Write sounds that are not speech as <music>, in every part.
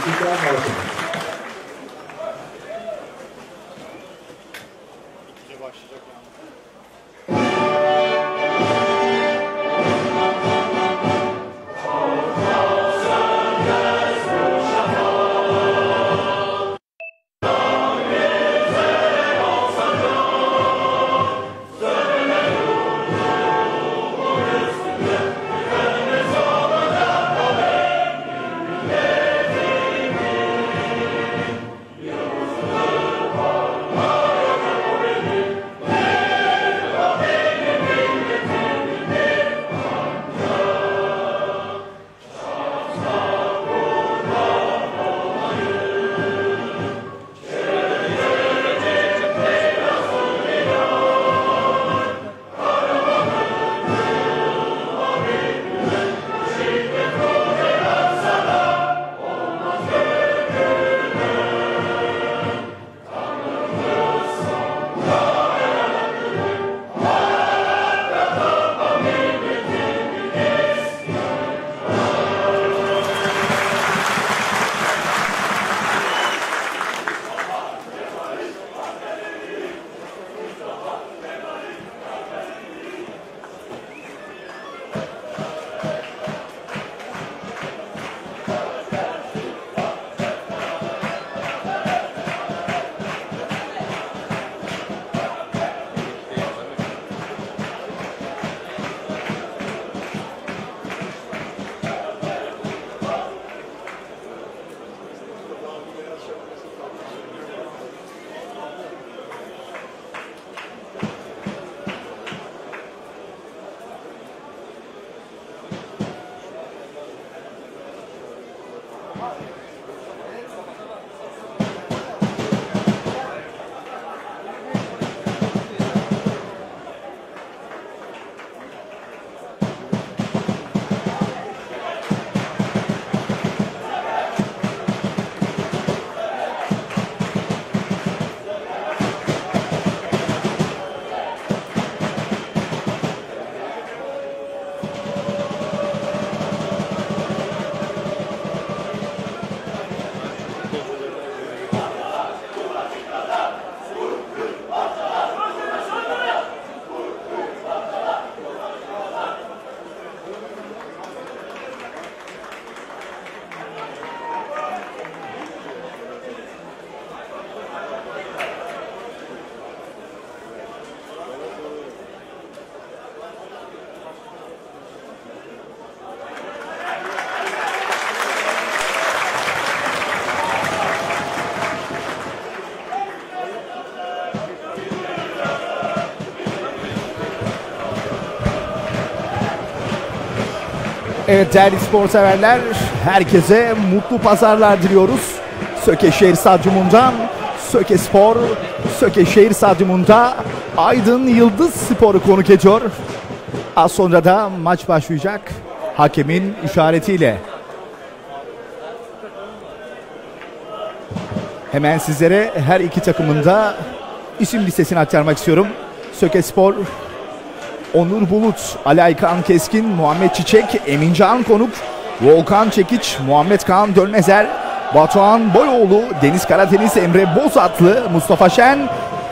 Nikita Martin. Evet değerli spor severler, herkese mutlu pazarlar diliyoruz. Sökeşehir Stadyumundan Söke Spor, Sökeşehir Stadyumunda Aydın Yıldız Spor'u konuk ediyor. Az sonra da maç başlayacak. Hakemin işaretiyle. Hemen sizlere her iki takımında isim listesini aktarmak istiyorum. Söke Spor Onur Bulut, Ali Aykan Keskin, Muhammed Çiçek, Emin Can Konuk, Volkan Çekiç, Muhammed Kaan Dönmezer, Batuhan Boyoğlu, Deniz Karadeniz, Emre Bozatlı, Mustafa Şen,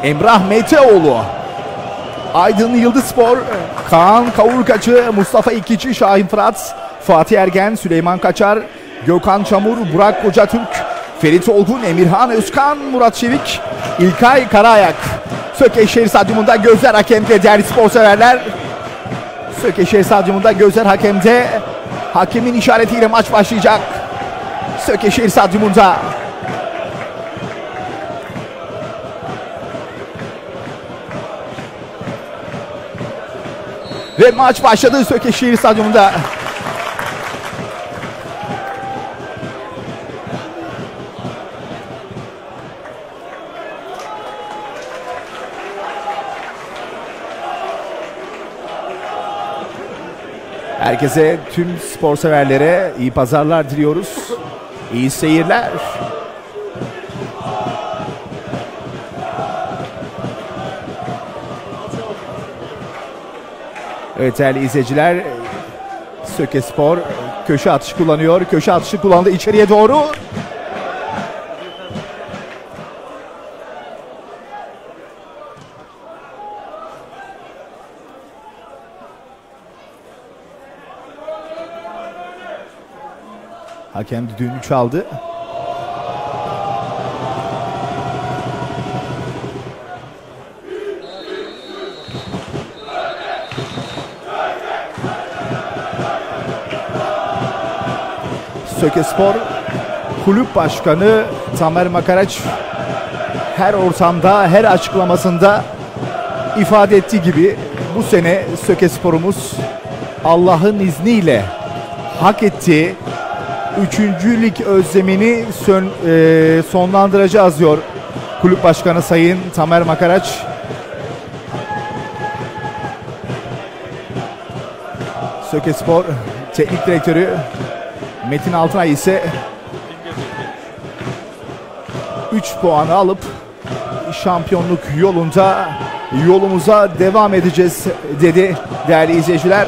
Emrah Meteoğlu. Aydın Yıldızspor, Kaan Kavurkaçı, Mustafa İkici, Şahin Fırat, Fatih Ergen, Süleyman Kaçar, Gökhan Çamur, Burak Kocatürk, Ferit Olgun, Emirhan Özkan, Murat Çevik, İlkay Karayak. Sökeşehir Stadyumunda gözler hakemde değerli spor severler. Sökeşehir Stadyumunda gözler hakemde. Hakemin işaretiyle maç başlayacak. Sökeşehir Stadyumunda. Ve maç başladı Sökeşehir Stadyumunda. Herkese tüm spor severlere iyi pazarlar diliyoruz. İyi seyirler. Evet değerli izleyiciler Söke Spor köşe atışı kullanıyor. Köşe atışı kullandı içeriye doğru. Hakem düdüğünü çaldı. Söke Spor Kulüp Başkanı Tamer Makaraç her ortamda, her açıklamasında ifade ettiği gibi bu sene Söke Spor'umuz Allah'ın izniyle hak ettiği üçüncülük özlemini sön, e, sonlandıracağız diyor kulüp başkanı Sayın Tamer Makaraç. Söke Spor Teknik Direktörü Metin Altınay ise 3 puanı alıp şampiyonluk yolunda yolumuza devam edeceğiz dedi değerli izleyiciler.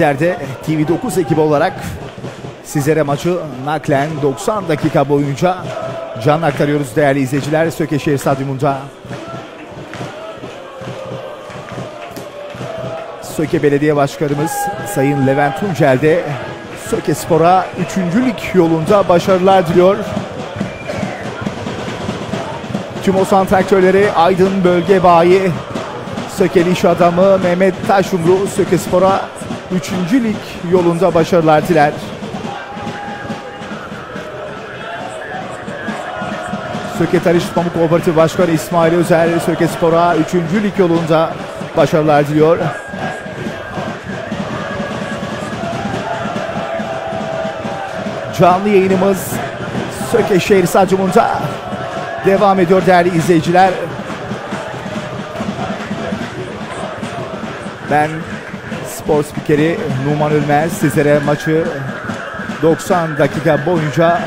Bizler de TV9 ekibi olarak sizlere maçı naklen 90 dakika boyunca can aktarıyoruz değerli izleyiciler Sökeşehir Stadyumunda. Söke Belediye Başkanımız Sayın Levent Tuncel de Söke Spor'a üçüncülük yolunda başarılar diliyor. Tüm Osan traktörleri Aydın Bölge Bayi Sökeli iş adamı Mehmet Taşumru Söke Spor'a üçüncülük yolunda başarılar diler. Söke Tarış Pamuk Kooperatif Başkanı İsmail Özer Söke Spor'a üçüncülük yolunda başarılar diliyor. Canlı yayınımız Söke Şehir Stadyumunda devam ediyor değerli izleyiciler. Ben spor spikeri Numan Ülmez sizlere maçı 90 dakika boyunca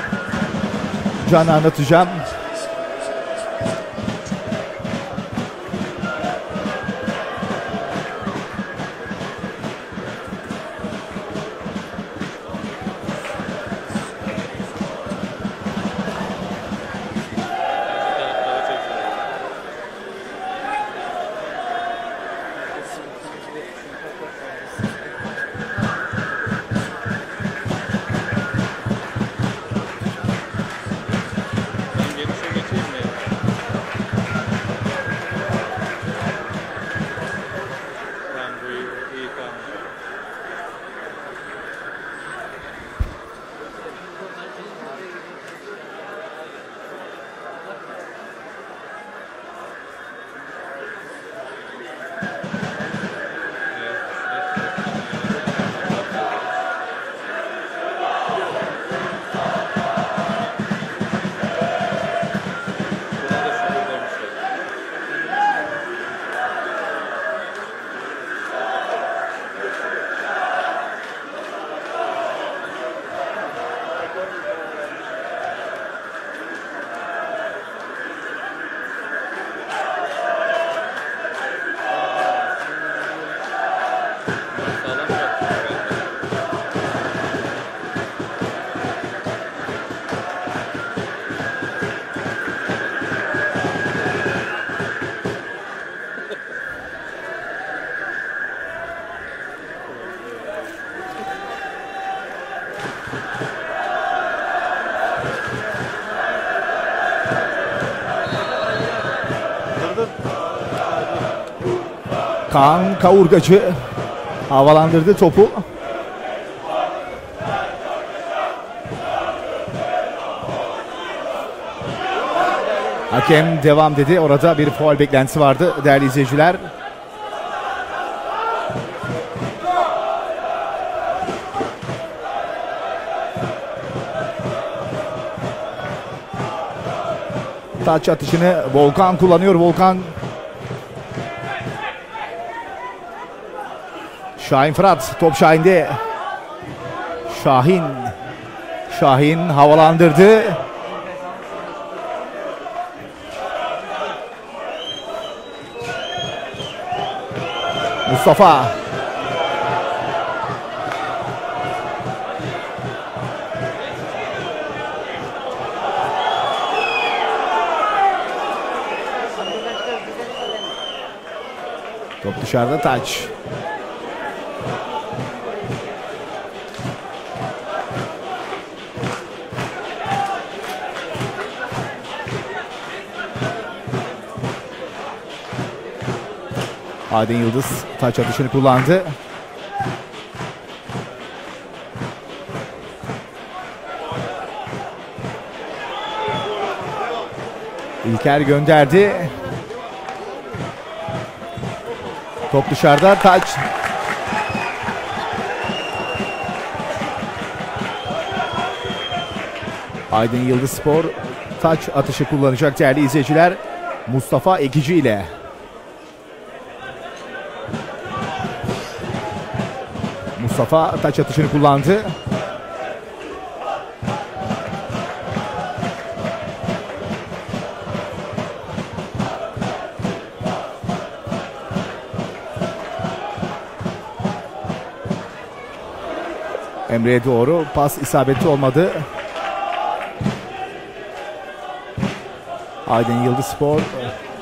canlı anlatacağım. Kaan Kavurgacı havalandırdı topu. Hakem devam dedi. Orada bir faul beklentisi vardı değerli izleyiciler. Taç atışını Volkan kullanıyor. Volkan Şahin Fırat top Şahin'de. Şahin Şahin havalandırdı. Mustafa Top dışarıda taç. Adem Yıldız taç atışını kullandı. İlker gönderdi. Top dışarıda taç. Aydın Yıldız Spor taç atışı kullanacak değerli izleyiciler. Mustafa Ekici ile. Mustafa taç atışını kullandı. Emre'ye doğru pas isabeti olmadı. Aydın Yıldız Spor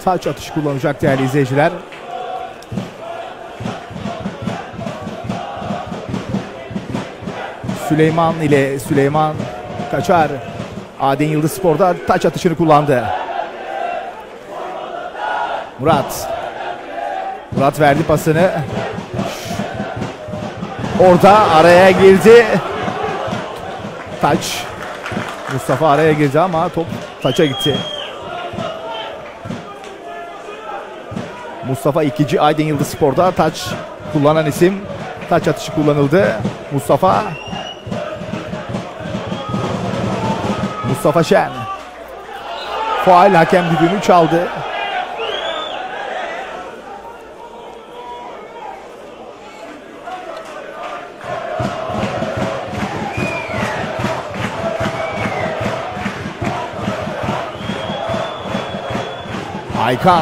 taç atışı kullanacak değerli izleyiciler. Süleyman ile Süleyman kaçar. Adem Yıldız Spor'da taç atışını kullandı. Murat. Murat verdi pasını. Orada araya girdi. Taç. Mustafa araya girdi ama top taça gitti. Mustafa ikinci Aydın Yıldız Spor'da taç kullanan isim. Taç atışı kullanıldı. Mustafa Mustafa Şen. Faal hakem düdüğünü çaldı. Aykan.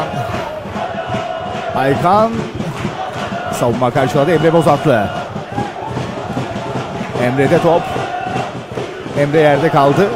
Aykan savunma karşıladı Emre Bozatlı. Emre'de top. Emre yerde kaldı.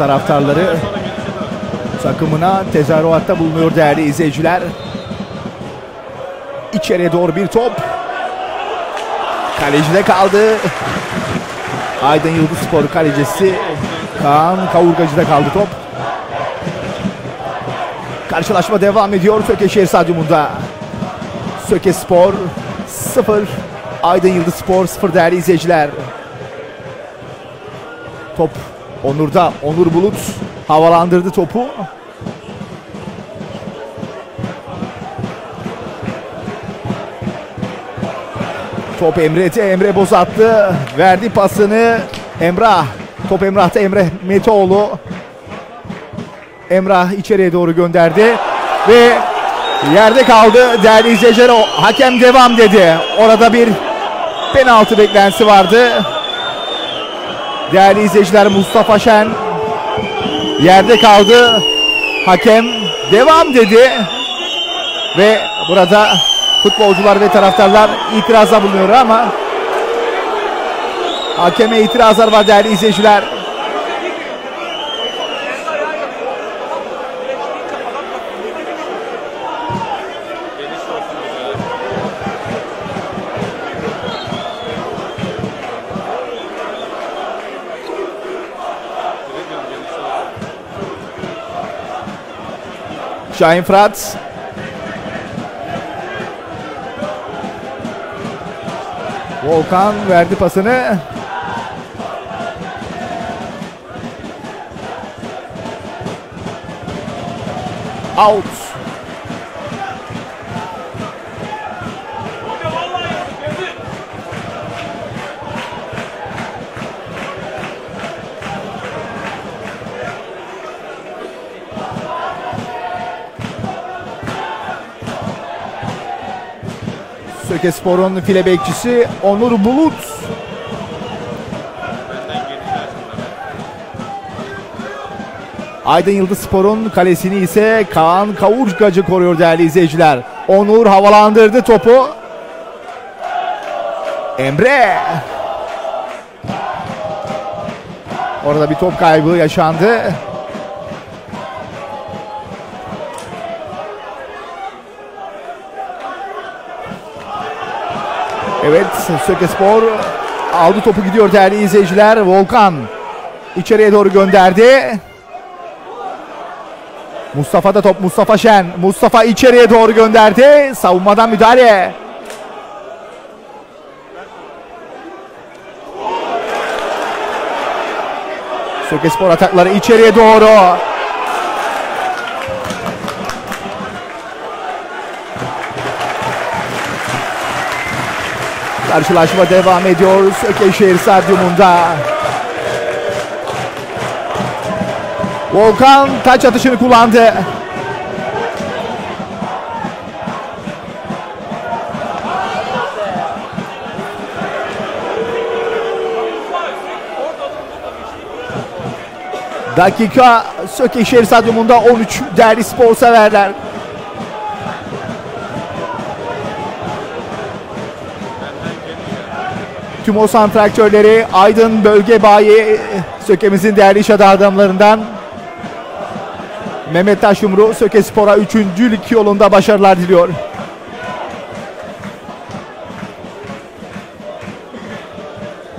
Taraftarları takımına tezahüratta bulunuyor değerli izleyiciler. İçeriye doğru bir top. Kalecide kaldı. Aydın Yıldız Spor kalecisi Kaan Kavurgacı'da kaldı top. Karşılaşma devam ediyor Söke Şehir Stadyumunda. Söke Spor 0, Aydın Yıldız Spor 0 değerli izleyiciler. Top Onur'da. Onur Bulut havalandırdı topu. Top Emre'de. Emre bozattı. Verdi pasını. Emrah. Top Emrah'ta Emre Metoğlu. Emrah içeriye doğru gönderdi. Ve yerde kaldı. Değerli izleyiciler hakem devam dedi. Orada bir penaltı beklentisi vardı. Değerli izleyiciler Mustafa Şen yerde kaldı. Hakem devam dedi. Ve burada futbolcular ve taraftarlar itirazda bulunuyor ama hakeme itirazlar var değerli izleyiciler. Şahin Fırat. Volkan verdi pasını. Out. Söke Spor'un file bekçisi Onur Bulut. Aydın Yıldız Spor'un kalesini ise Kaan Kavurgacı koruyor değerli izleyiciler. Onur havalandırdı topu. Emre. Orada bir top kaybı yaşandı. Evet Söke Spor aldı topu gidiyor değerli izleyiciler. Volkan içeriye doğru gönderdi. Mustafa da top Mustafa Şen. Mustafa içeriye doğru gönderdi. Savunmadan müdahale. Söke Spor atakları içeriye doğru. Karşılaşma devam ediyor Sökeşehir Stadyumunda. Volkan taç atışını kullandı. Dakika Sökeşehir Stadyumunda 13 değerli spor severler. Tüm o santraktörleri Aydın Bölge Bayi Söke'mizin değerli iş adamlarından Mehmet Taşumru Söke Spor'a 3. lig yolunda başarılar diliyor.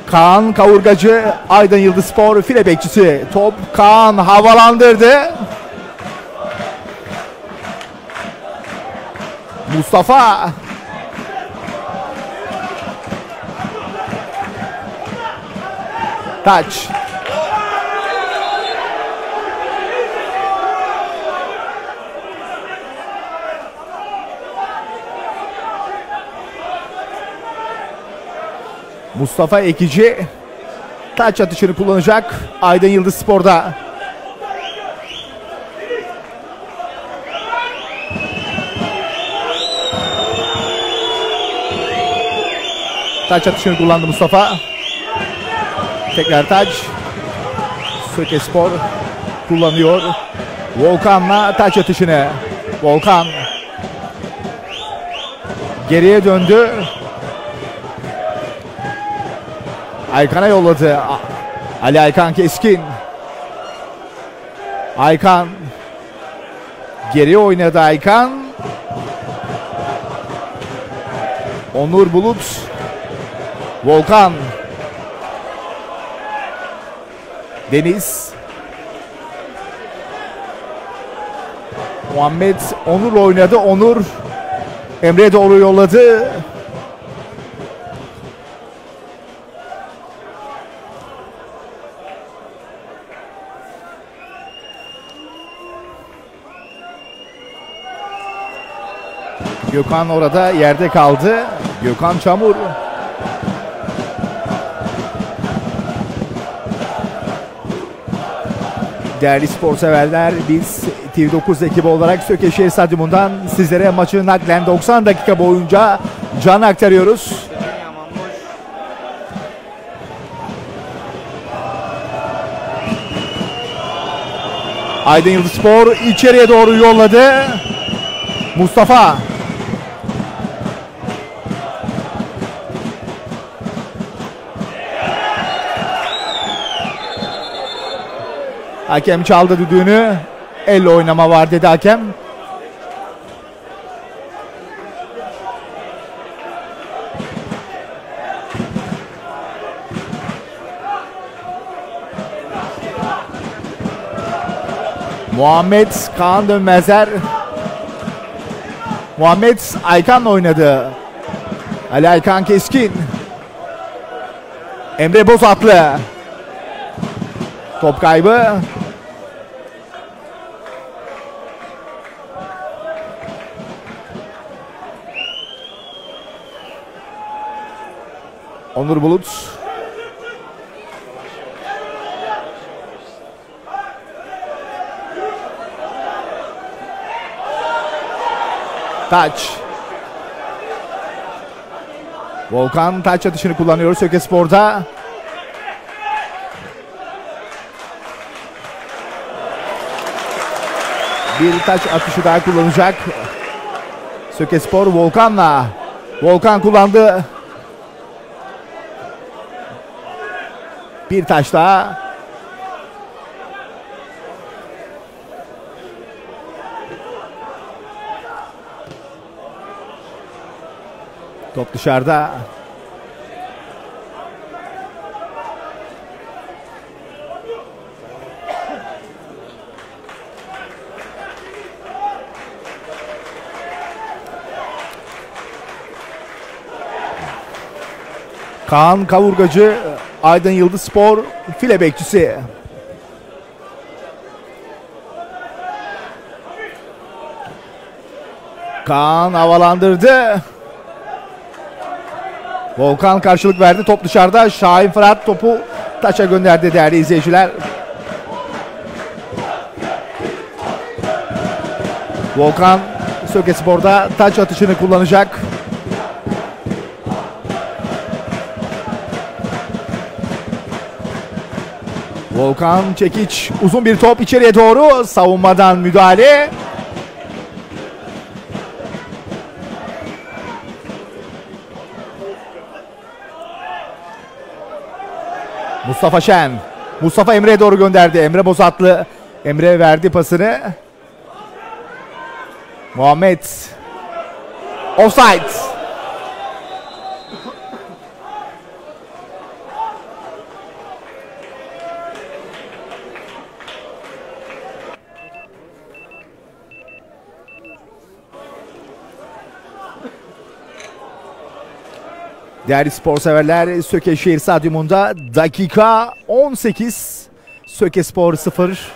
Kaan Kavurgacı Aydın Yıldız Spor file bekçisi. Top Kaan havalandırdı. Mustafa Taç. Mustafa Ekici taç atışını kullanacak Aydın Yıldız Spor'da. Taç atışını kullandı Mustafa. Tekrar taç. Söke Spor kullanıyor. Volkan'la taç atışını. Volkan geriye döndü. Aykan'a yolladı. Ali Aykan Keskin. Aykan geri oynadı Aykan. Onur Bulut. Volkan. Deniz. Muhammed Onur oynadı. Onur Emre doğru yolladı. Gökhan orada yerde kaldı. Gökhan Çamur. Değerli spor severler biz TV9 ekibi olarak Sökeşehir Stadyumundan sizlere maçı naklen 90 dakika boyunca can aktarıyoruz. Aydın Yıldızspor içeriye doğru yolladı. Mustafa. Hakem çaldı düdüğünü. Elle oynama var dedi hakem. Muhammed Kaan Dönmezer. Muhammed Aykan'la oynadı. Ali Aykan Keskin. Emre Bozatlı. Top kaybı. Onur Bulut. Taç. Volkan taç atışını kullanıyor Söke Spor'da. Bir taç atışı daha kullanacak. Söke Spor Volkan'la. Volkan kullandı. Bir taş daha. Top dışarıda. Kaan Kavurgacı, Aydın Yıldız Spor file bekçisi. Kaan havalandırdı. Volkan karşılık verdi. Top dışarıda. Şahin Fırat topu taça gönderdi değerli izleyiciler. Volkan Söke Spor'da taç atışını kullanacak. Volkan Çekiç uzun bir top içeriye doğru savunmadan müdahale. Mustafa Şen. Mustafa Emre'ye doğru gönderdi. Emre Bozatlı. Emre verdi pasını. Muhammed. Offside. Değerli spor severler Söke Şehir Stadyumunda dakika 18 Söke Spor 0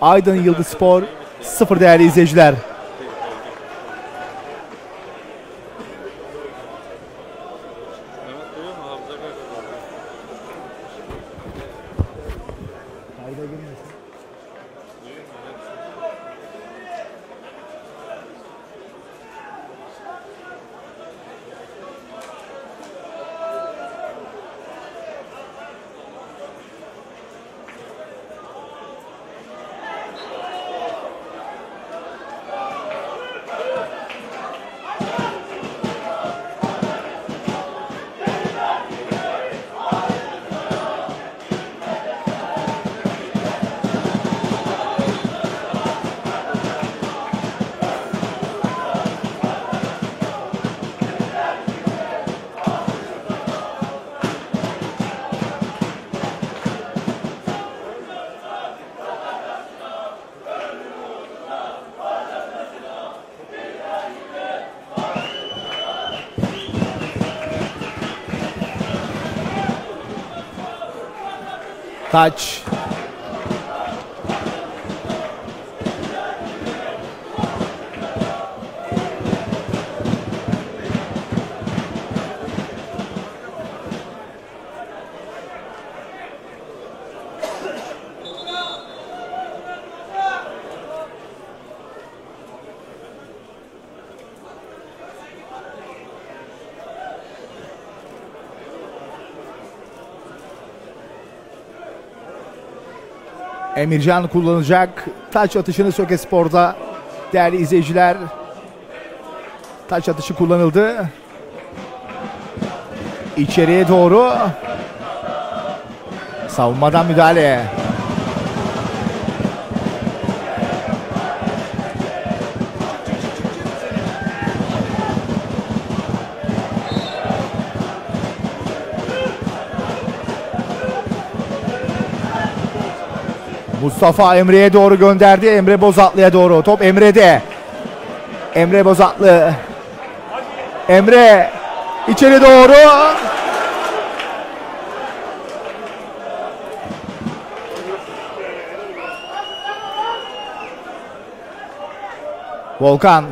Aydın Yıldız Spor 0 değerli izleyiciler. Taç. Emircan kullanacak taç atışını Söke Spor'da değerli izleyiciler. Taç atışı kullanıldı. İçeriye doğru. Savunmadan müdahale. Mustafa Emre'ye doğru gönderdi. Emre Bozatlı'ya doğru. Top Emre'de. Emre Bozatlı. Emre içeri doğru. Volkan.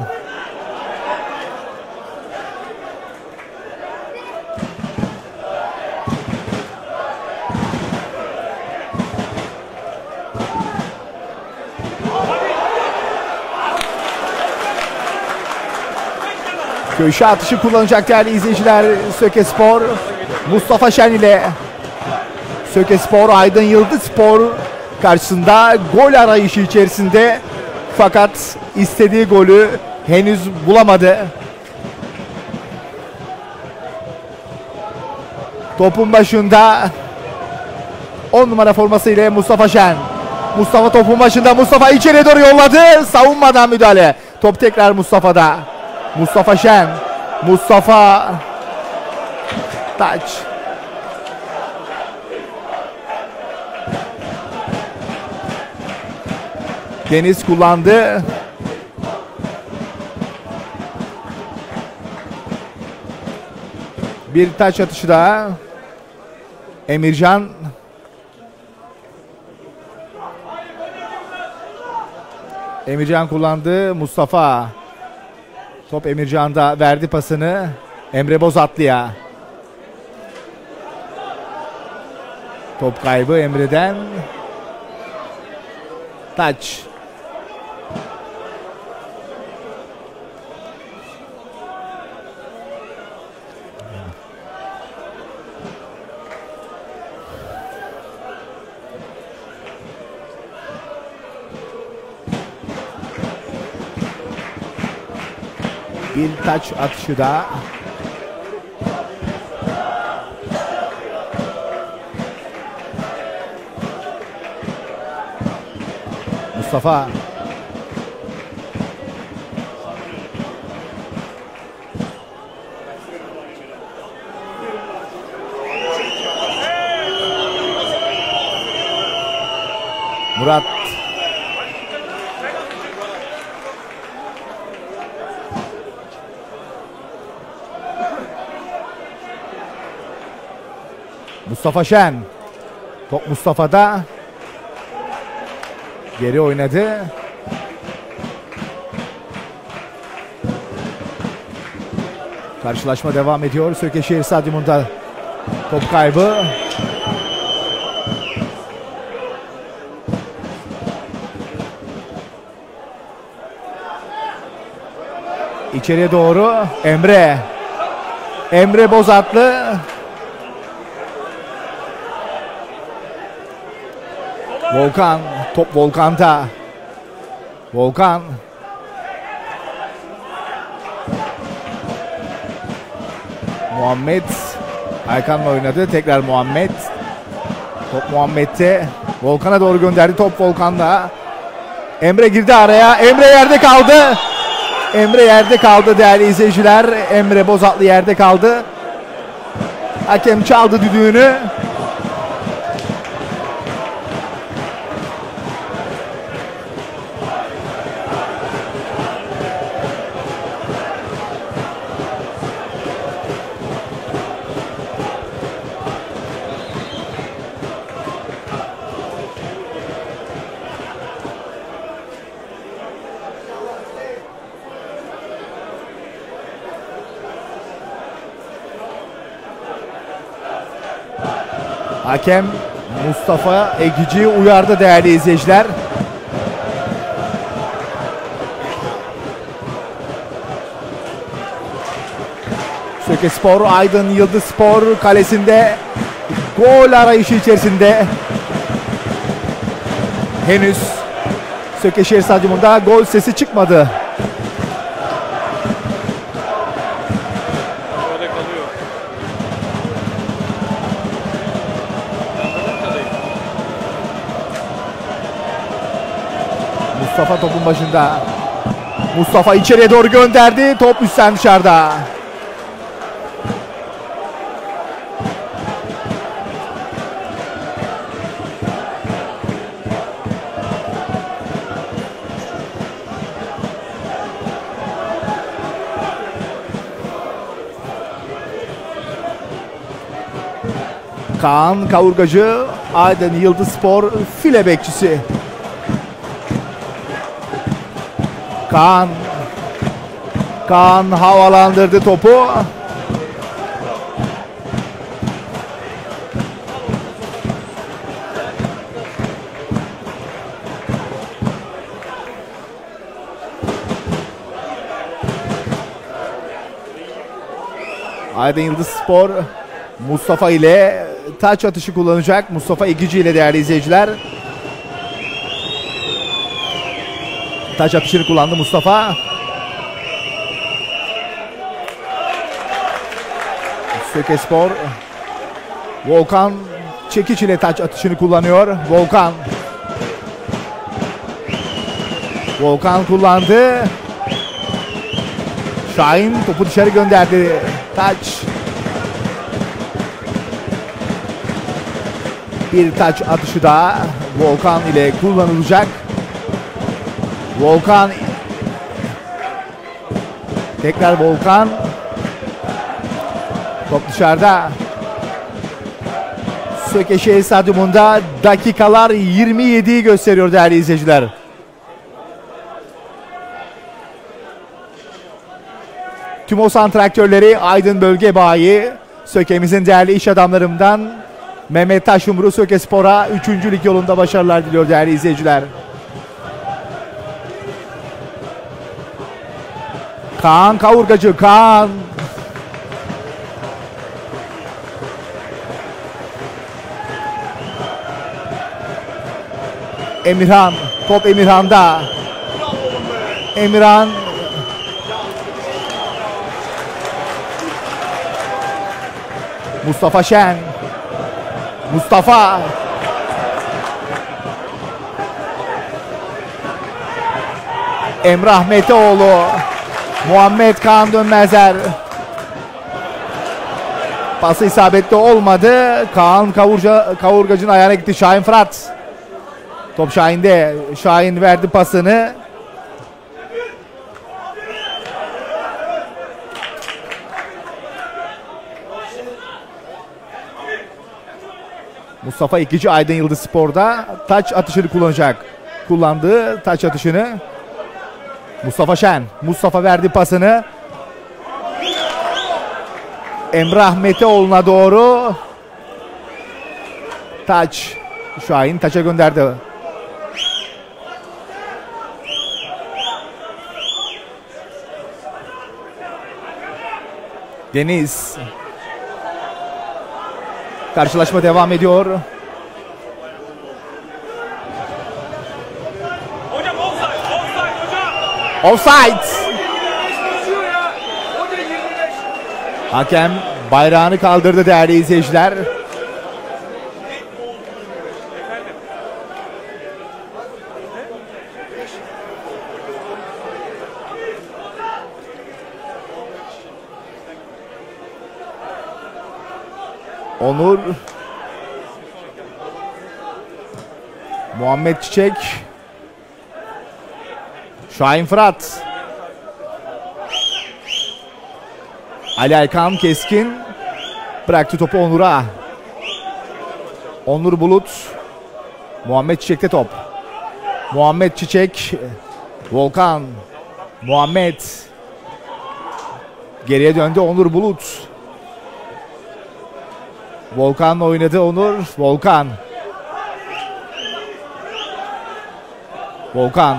Köşe atışı kullanacak değerli izleyiciler Söke Spor. Mustafa Şen ile Söke Spor Aydın Yıldız Spor karşısında gol arayışı içerisinde fakat istediği golü henüz bulamadı. Topun başında 10 numara forması ile Mustafa Şen. Mustafa topun başında Mustafa içeri doğru yolladı. Savunmadan müdahale. Top tekrar Mustafa'da. Mustafa Şen. Mustafa Taç. Deniz kullandı. Bir taç atışı daha. Emircan Emircan kullandı. Mustafa Top Emircan'da verdi pasını. Emre Bozatlı'ya. Top kaybı Emre'den. Taç. Bir taç atışı da. Mustafa. Murat Mustafa Şen. Top Mustafa'da. Geri oynadı. Karşılaşma devam ediyor. Sökeşehir Stadyumunda top kaybı. İçeriye doğru Emre. Emre Bozatlı. Volkan. Top Volkan'da. Volkan. Muhammed. Aykan'la oynadı. Tekrar Muhammed. Top Muhammed'te. Volkan'a doğru gönderdi. Top Volkan'da. Emre girdi araya. Emre yerde kaldı. Emre yerde kaldı değerli izleyiciler. Emre Bozatlı yerde kaldı. Hakem çaldı düdüğünü. Hakem Mustafa Egici uyardı değerli izleyiciler. Söke Spor, Aydın Yıldız Spor kalesinde gol arayışı içerisinde. Henüz Sökeşehir Stadyumunda gol sesi çıkmadı. Mustafa topun başında. Mustafa içeriye doğru gönderdi. Top üstten dışarıda. Kaan Kavurgacı Aydın Yıldız Spor file bekçisi. Kaan Kaan havalandırdı topu. Aydın Yıldız Spor Mustafa ile taç atışı kullanacak. Mustafa İgici ile değerli izleyiciler. Taç atışını kullandı Mustafa. Söke Spor. Volkan Çekiç ile taç atışını kullanıyor. Volkan. Volkan kullandı. Şahin topu dışarı gönderdi. Taç. Bir taç atışı daha Volkan ile kullanılacak. Volkan tekrar Volkan top dışarıda Sökeşehir Stadyumunda dakikalar 27'yi gösteriyor değerli izleyiciler. Tümosan traktörleri Aydın Bölge Bayi Söke'mizin değerli iş adamlarından Mehmet Taşumru Söke Spor'a 3. lig yolunda başarılar diliyor değerli izleyiciler. Kaan Kavurgacı Kaan. Emirhan. Top Emirhan'da. Emirhan. Mustafa Şen. Mustafa. Emrah Meteoğlu. Muhammed Kaan Dönmezer. Pası isabetli olmadı. Kaan Kavurca, Kavurgacı'nın ayağına gitti. Şahin Fırat. Top Şahin'de. Şahin verdi pasını. Mustafa İkici Aydın Yıldız Spor'da taç atışını kullanacak. Kullandığı taç atışını Mustafa Şen. Mustafa verdi pasını. Emrah Meteoğlu'na doğru. Taç. Şahin taça gönderdi. Deniz. Karşılaşma devam ediyor. Hocam offside, offside hocam. Offside. Hakem bayrağını kaldırdı değerli izleyiciler. Onur Muhammed Çiçek Şahin Fırat Ali Erkan Keskin bıraktı topu Onur'a. Onur Bulut Muhammed Çiçek'te top. Muhammed Çiçek Volkan Muhammed geriye döndü Onur Bulut. Volkan'la oynadı Onur. Volkan. Volkan.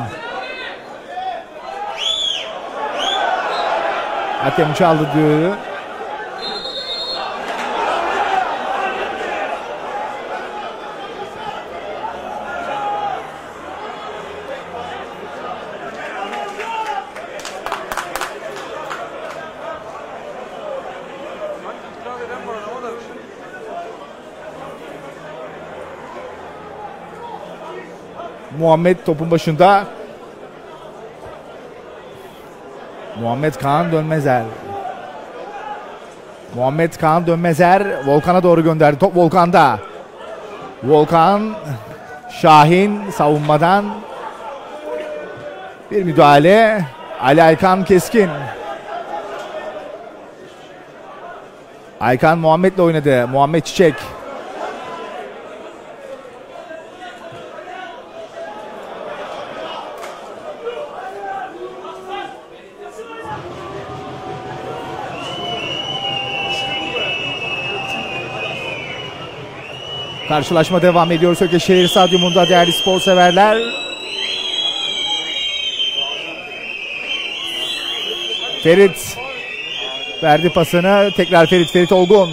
Hakem çaldı diyor. Muhammed topun başında Muhammed Kaan Dönmezer. Muhammed Kaan Dönmezer Volkan'a doğru gönderdi. Top Volkan'da. Volkan Şahin savunmadan bir müdahale. Ali Aykan Keskin. Aykan Muhammed'le oynadı. Muhammed Çiçek. Karşılaşma devam ediyor Sökeşehir Stadyumunda değerli spor severler. Ferit verdi pasını. Tekrar Ferit, Ferit Olgun.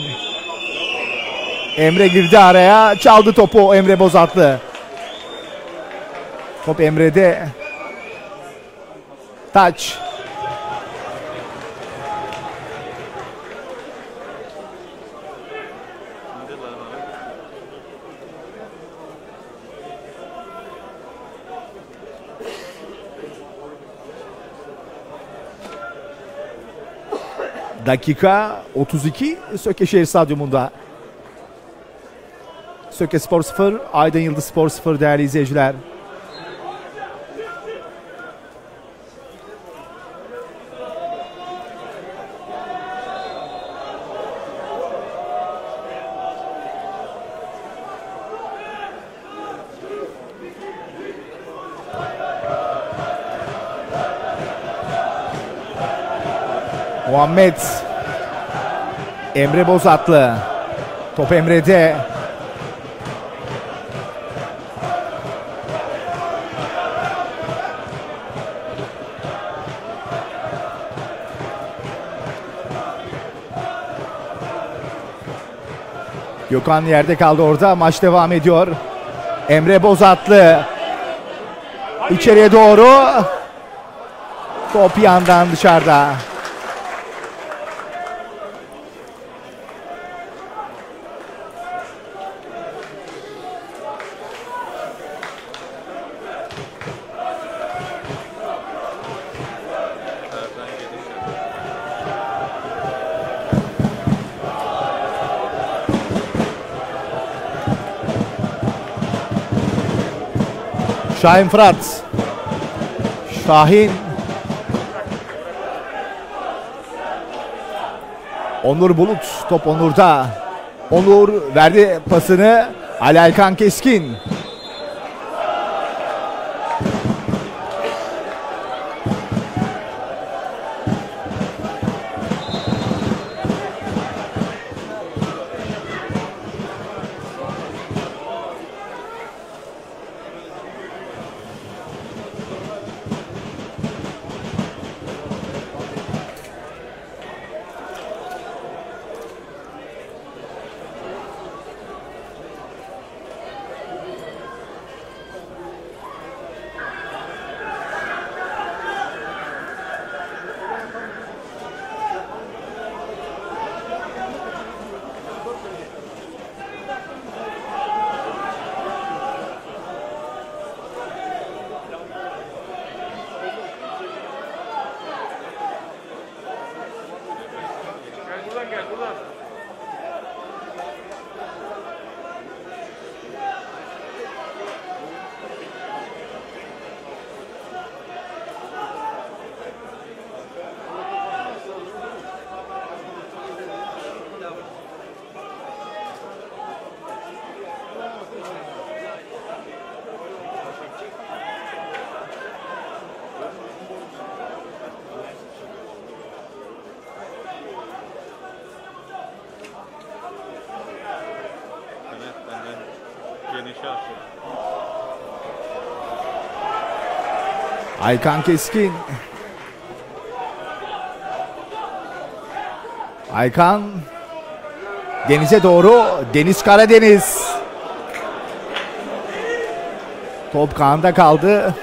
Emre girdi araya. Çaldı topu Emre Bozatlı. Top Emre'de. Taç. Dakika 32 Sökeşehir Stadyumunda. Söke Spor 0, Aydın Yıldız Spor 0 değerli izleyiciler. Muhammed Emre Bozatlı Top Emre'de Gökhan yerde kaldı orada. Maç devam ediyor. Emre Bozatlı içeriye doğru top yandan dışarıda. Şahin Fırat. Şahin. Onur Bulut. Top Onur'da. Onur verdi pasını. Ali Aykan Keskin. Aykan Keskin. Aykan denize doğru Deniz Karadeniz. Top Kaan'da kaldı.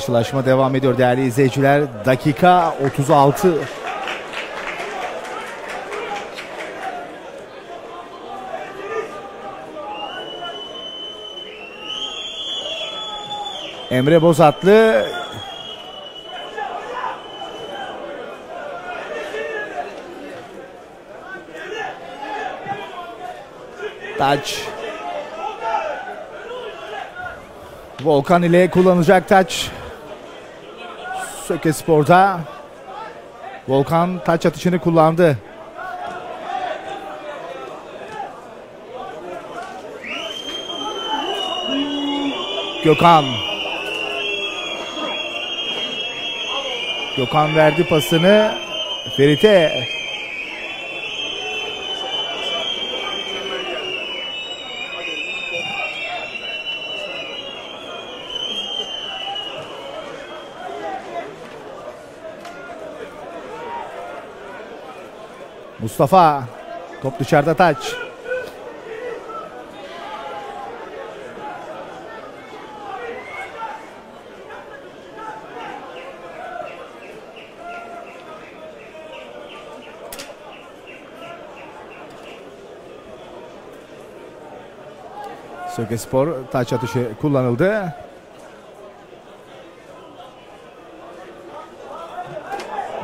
Karşılaşma devam ediyor değerli izleyiciler. Dakika 36. Emre Bozatlı Taç Volkan ile kullanacak taç Söke Spor'da Volkan taç atışını kullandı. Gökhan Gökhan verdi pasını Ferit'e. Mustafa top dışarıda taç. Söke Spor taç atışı kullanıldı.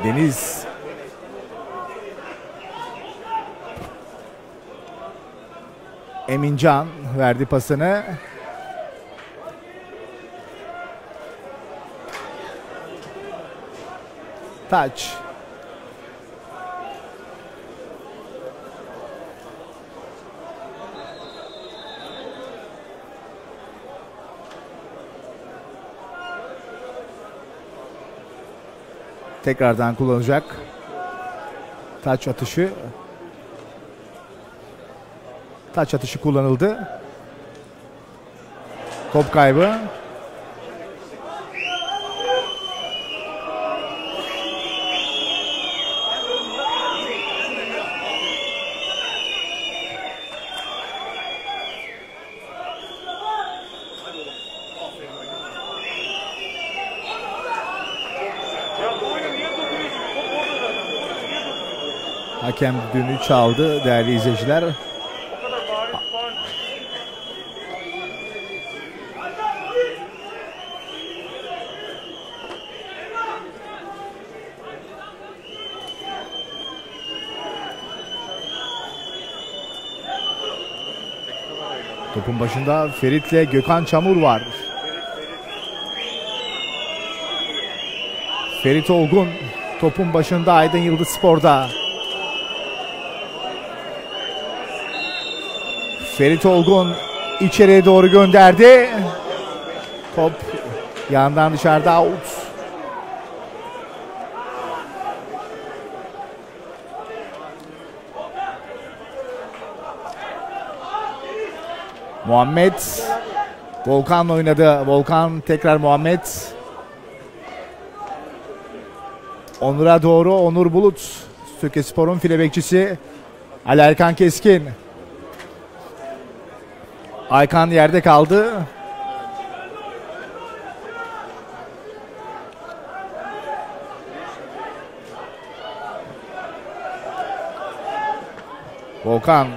Deniz Emincan verdi pasını. Taç. Tekrardan kullanacak. Taç atışı. Taç atışı kullanıldı. Top kaybı. Hakem düdüğünü çaldı değerli izleyiciler. Topun başında Ferit'le Gökhan Çamur var. Ferit Olgun topun başında Aydın Yıldız Spor'da. Ferit Olgun içeriye doğru gönderdi. Top yandan dışarıda out. Muhammed Volkan oynadı. Volkan tekrar Muhammed. Onur'a doğru Onur Bulut. Söke Spor'un file bekçisi Ali Erkan Keskin. Aykan yerde kaldı. Volkan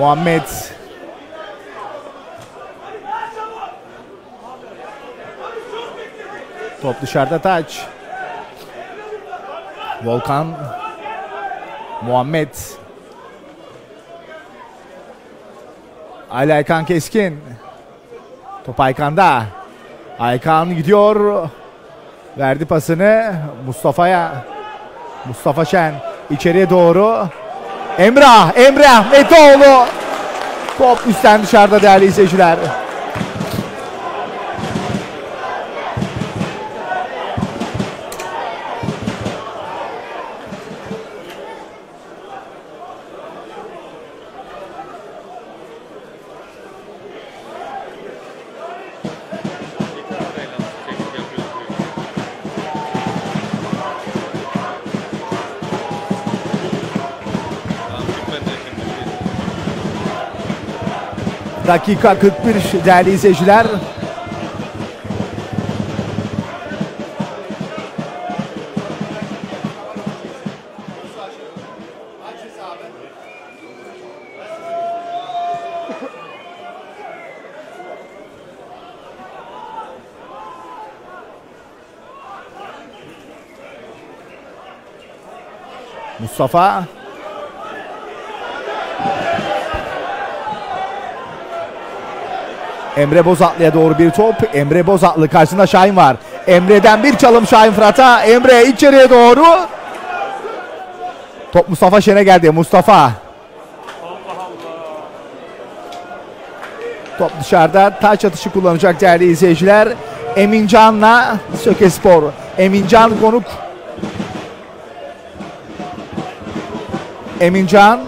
Muhammed. Top dışarıda taç. Volkan. Muhammed. Ali Aykan Keskin. Top Aykan'da. Aykan gidiyor. Verdi pasını Mustafa'ya. Mustafa Şen içeriye doğru Emrah Emrah Metoğlu. Top üstten dışarıda değerli izleyiciler Dakika 41 değerli izleyiciler. Mustafa Emre Bozatlı'ya doğru bir top. Emre Bozatlı karşısında Şahin var. Emre'den bir çalım Şahin Fırat'a. Emre içeriye doğru. Top Mustafa Şen'e geldi. Mustafa. Top dışarıda. Taç atışı kullanacak değerli izleyiciler. Emincan'la Sökespor. Emincan konuk. Emincan.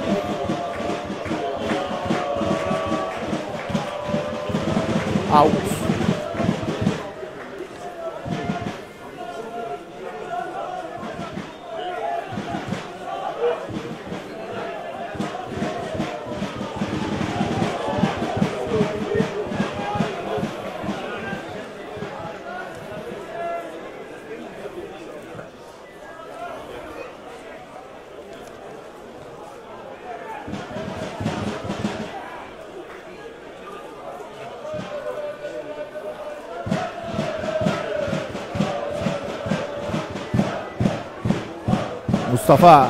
Mustafa.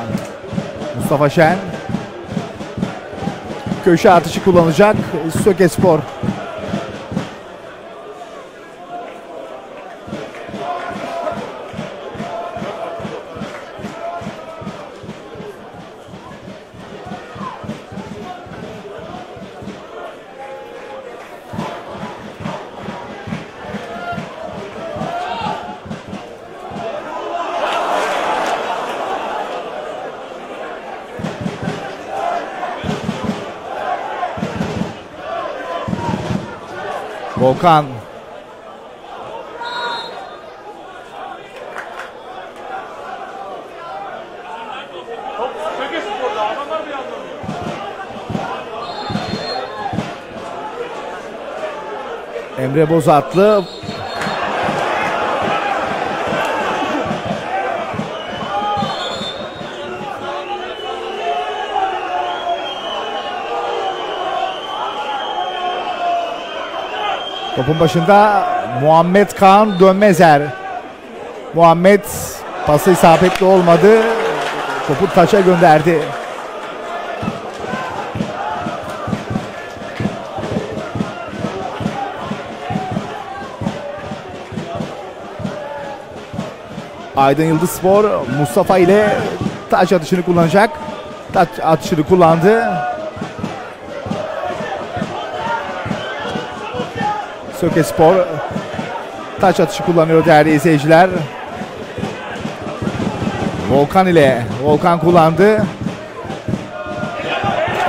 Mustafa Şen. Köşe atışı kullanacak. Söke Spor'da anlamıyor. Emre Bozatlı. Topun başında Muhammed Kaan Dönmezer. Muhammed pası isabetli olmadı. Topu taça gönderdi. Aydın Yıldızspor Mustafa ile taç atışını kullanacak. Taç atışını kullandı. Söke Spor taç atışı kullanıyor değerli izleyiciler. Volkan ile Volkan kullandı.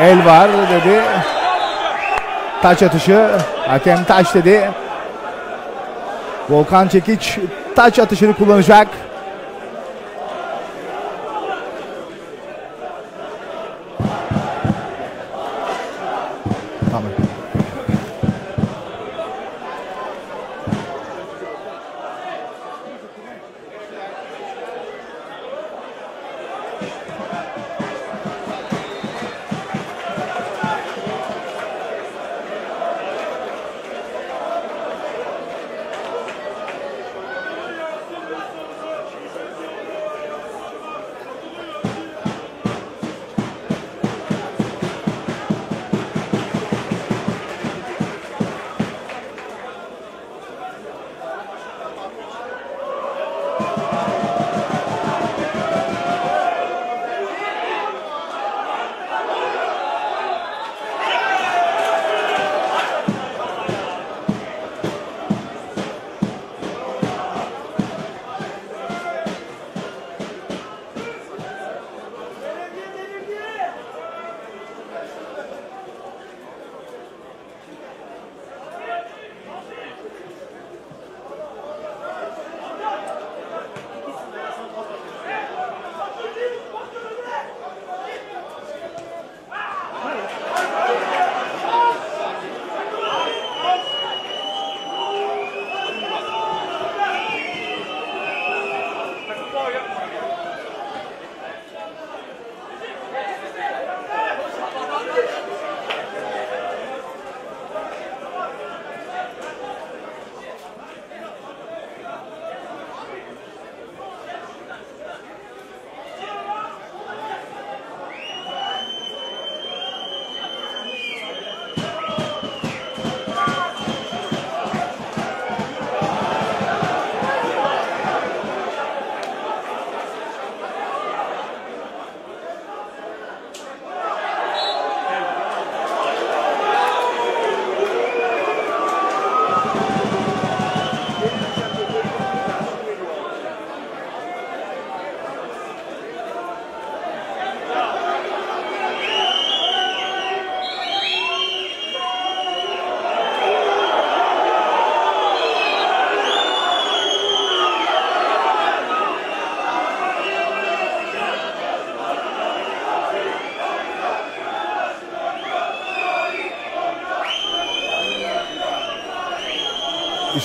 El var dedi. Taç atışı. Hakem taç dedi. Volkan Çekiç taç atışını kullanacak.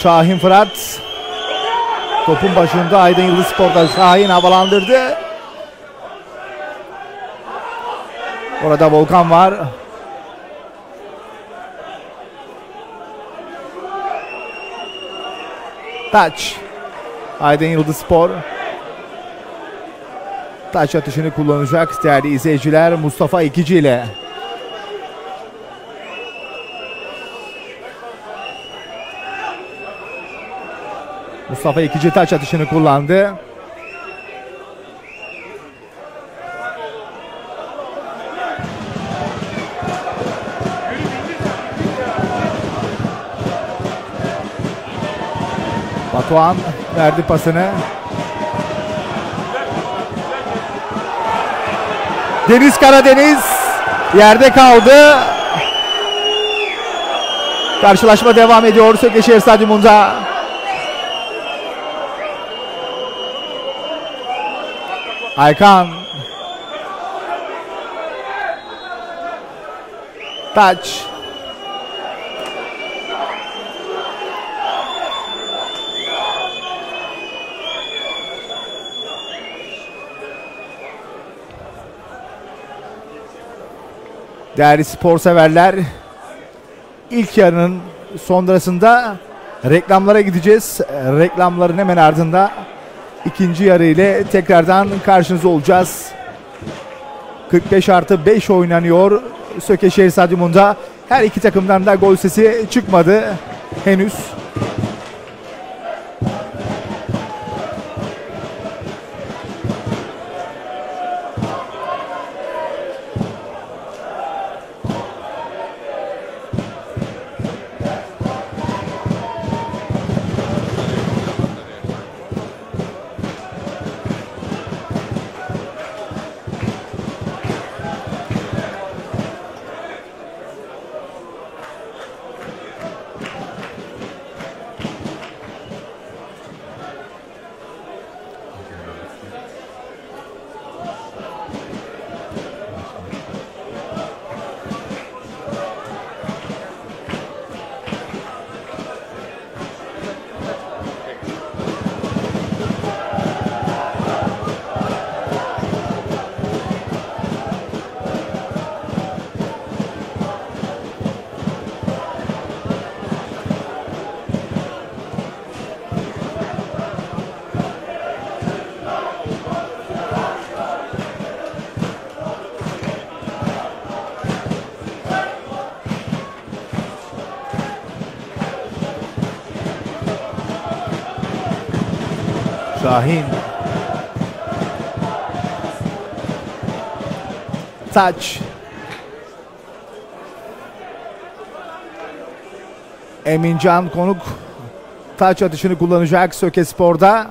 Şahin Fırat. Topun başında Aydın Yıldız Spor'da Şahin havalandırdı. Orada Volkan var. Taç. Aydın Yıldız Spor. Taç atışını kullanacak değerli izleyiciler Mustafa İkici ile. Mustafa ikinci taç atışını kullandı. Batuhan verdi pasını. Deniz Karadeniz yerde kaldı. Karşılaşma devam ediyor Sökeşehir Stadyumunda. Aykan. Taç. Değerli spor severler, ilk yarının sonrasında reklamlara gideceğiz. Reklamların hemen ardında ikinci yarı ile tekrardan karşınızda olacağız. 45 artı 5 oynanıyor Sökeşehir Stadyumunda. Her iki takımdan da gol sesi çıkmadı henüz. Taç. Emincan Konuk taç atışını kullanacak Söke Spor'da.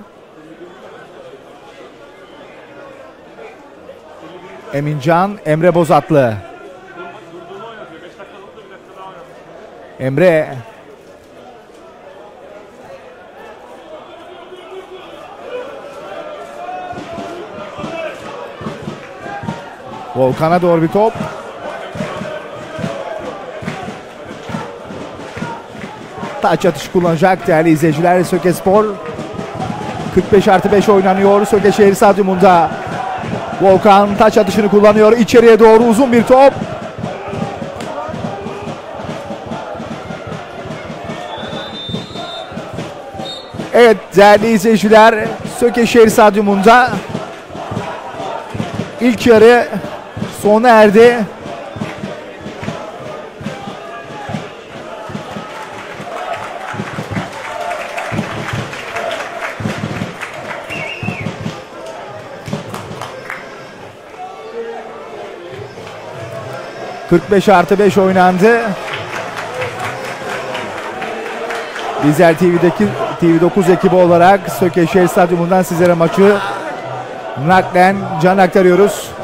Emincan Emre Bozatlı. Emre Volkan'a doğru bir top. Taç atış kullanacak değerli izleyiciler Söke Spor. 45 artı 5 oynanıyor Söke Şehir Stadyumunda. Volkan taç atışını kullanıyor. İçeriye doğru uzun bir top. Evet değerli izleyiciler Söke Şehir Stadyumunda ilk yarı sona erdi. ...45 artı 5 oynandı. Bizler TV'deki TV9 ekibi olarak Sökeşehir Stadyumundan sizlere maçı naklen can aktarıyoruz.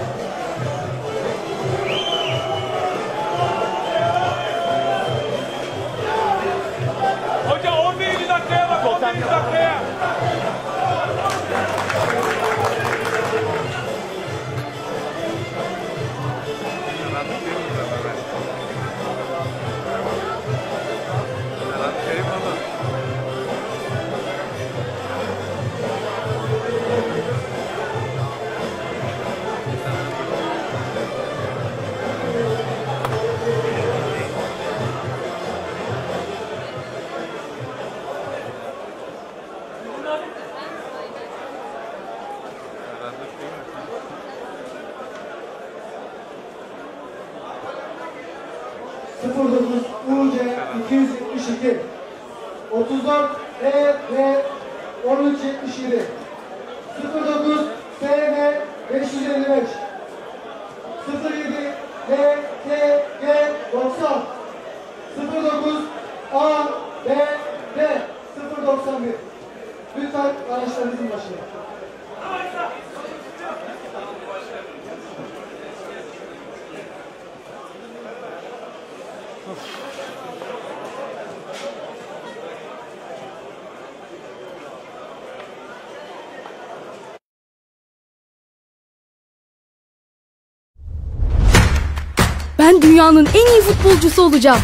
Futbolcusu olacağım.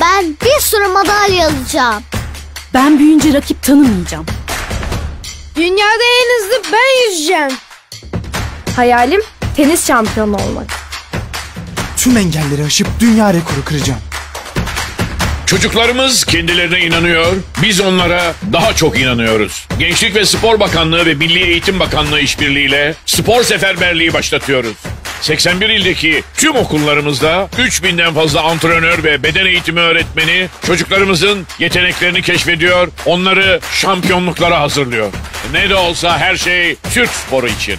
Ben bir sürü madalya alacağım. Ben büyüyünce rakip tanımayacağım. Dünyada en hızlı ben yüzeceğim. Hayalim tenis şampiyonu olmak. Tüm engelleri aşıp dünya rekoru kıracağım. Çocuklarımız kendilerine inanıyor, biz onlara daha çok inanıyoruz. Gençlik ve Spor Bakanlığı ve Milli Eğitim Bakanlığı işbirliğiyle spor seferberliği başlatıyoruz. 81 ildeki tüm okullarımızda 3000'den fazla antrenör ve beden eğitimi öğretmeni çocuklarımızın yeteneklerini keşfediyor, onları şampiyonluklara hazırlıyor. Ne de olsa her şey Türk sporu için.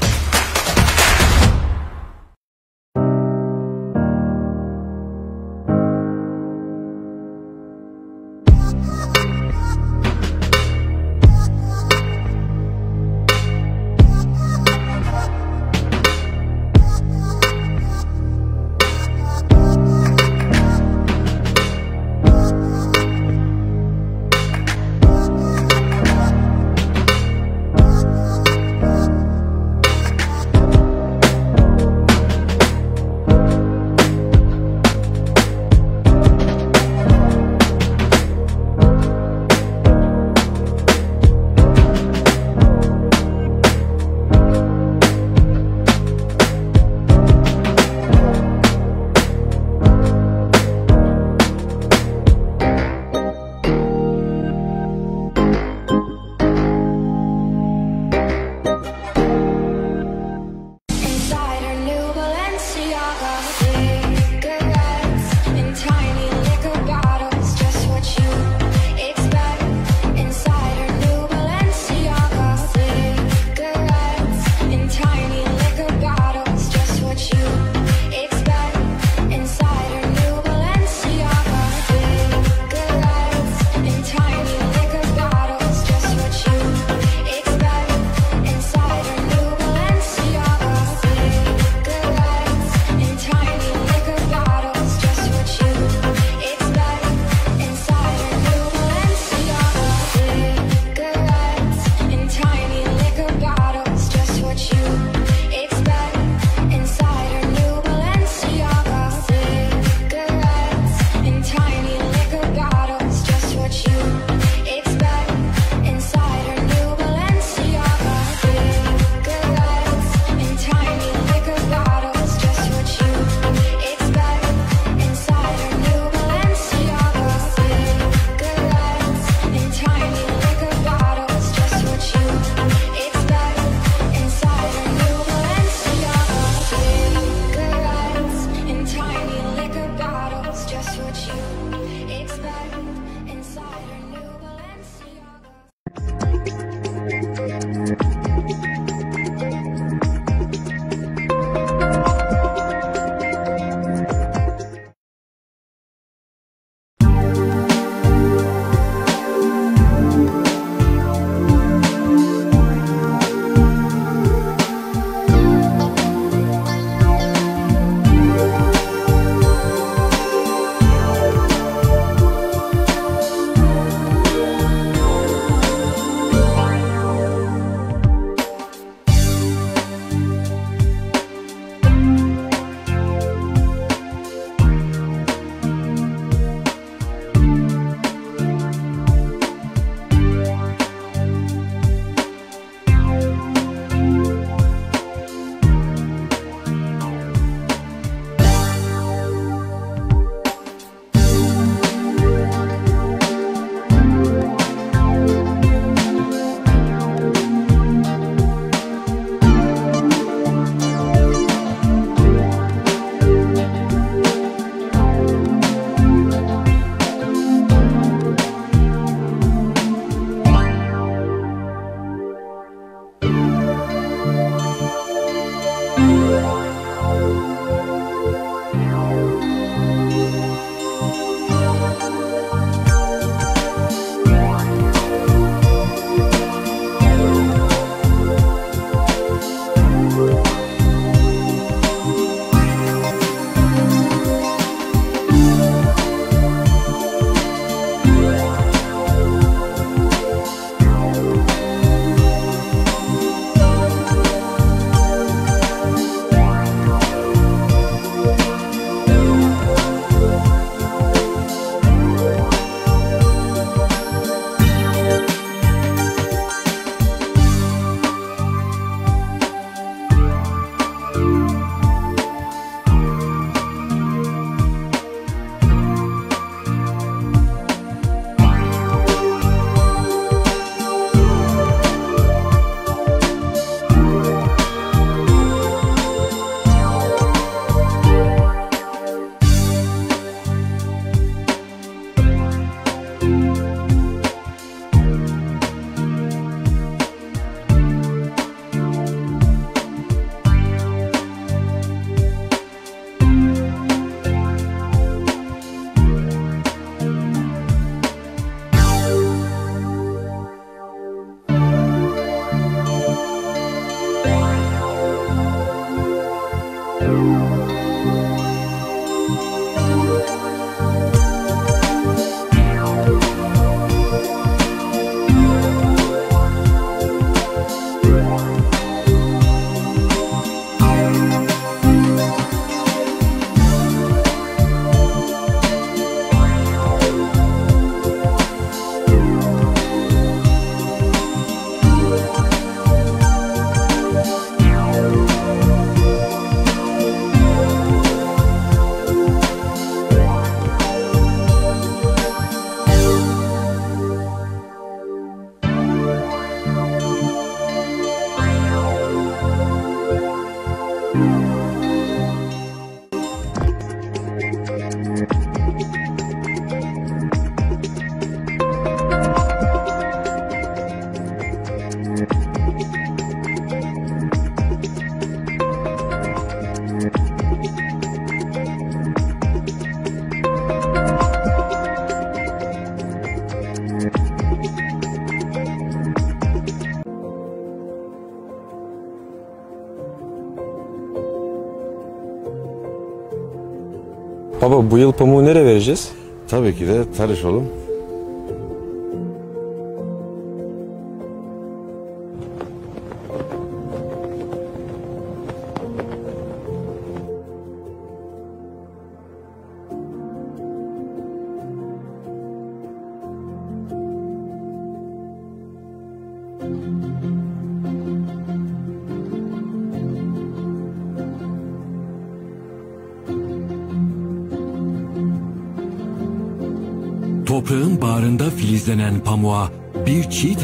Bu yıl pamuğu nereye vereceğiz? Tabii ki de tarış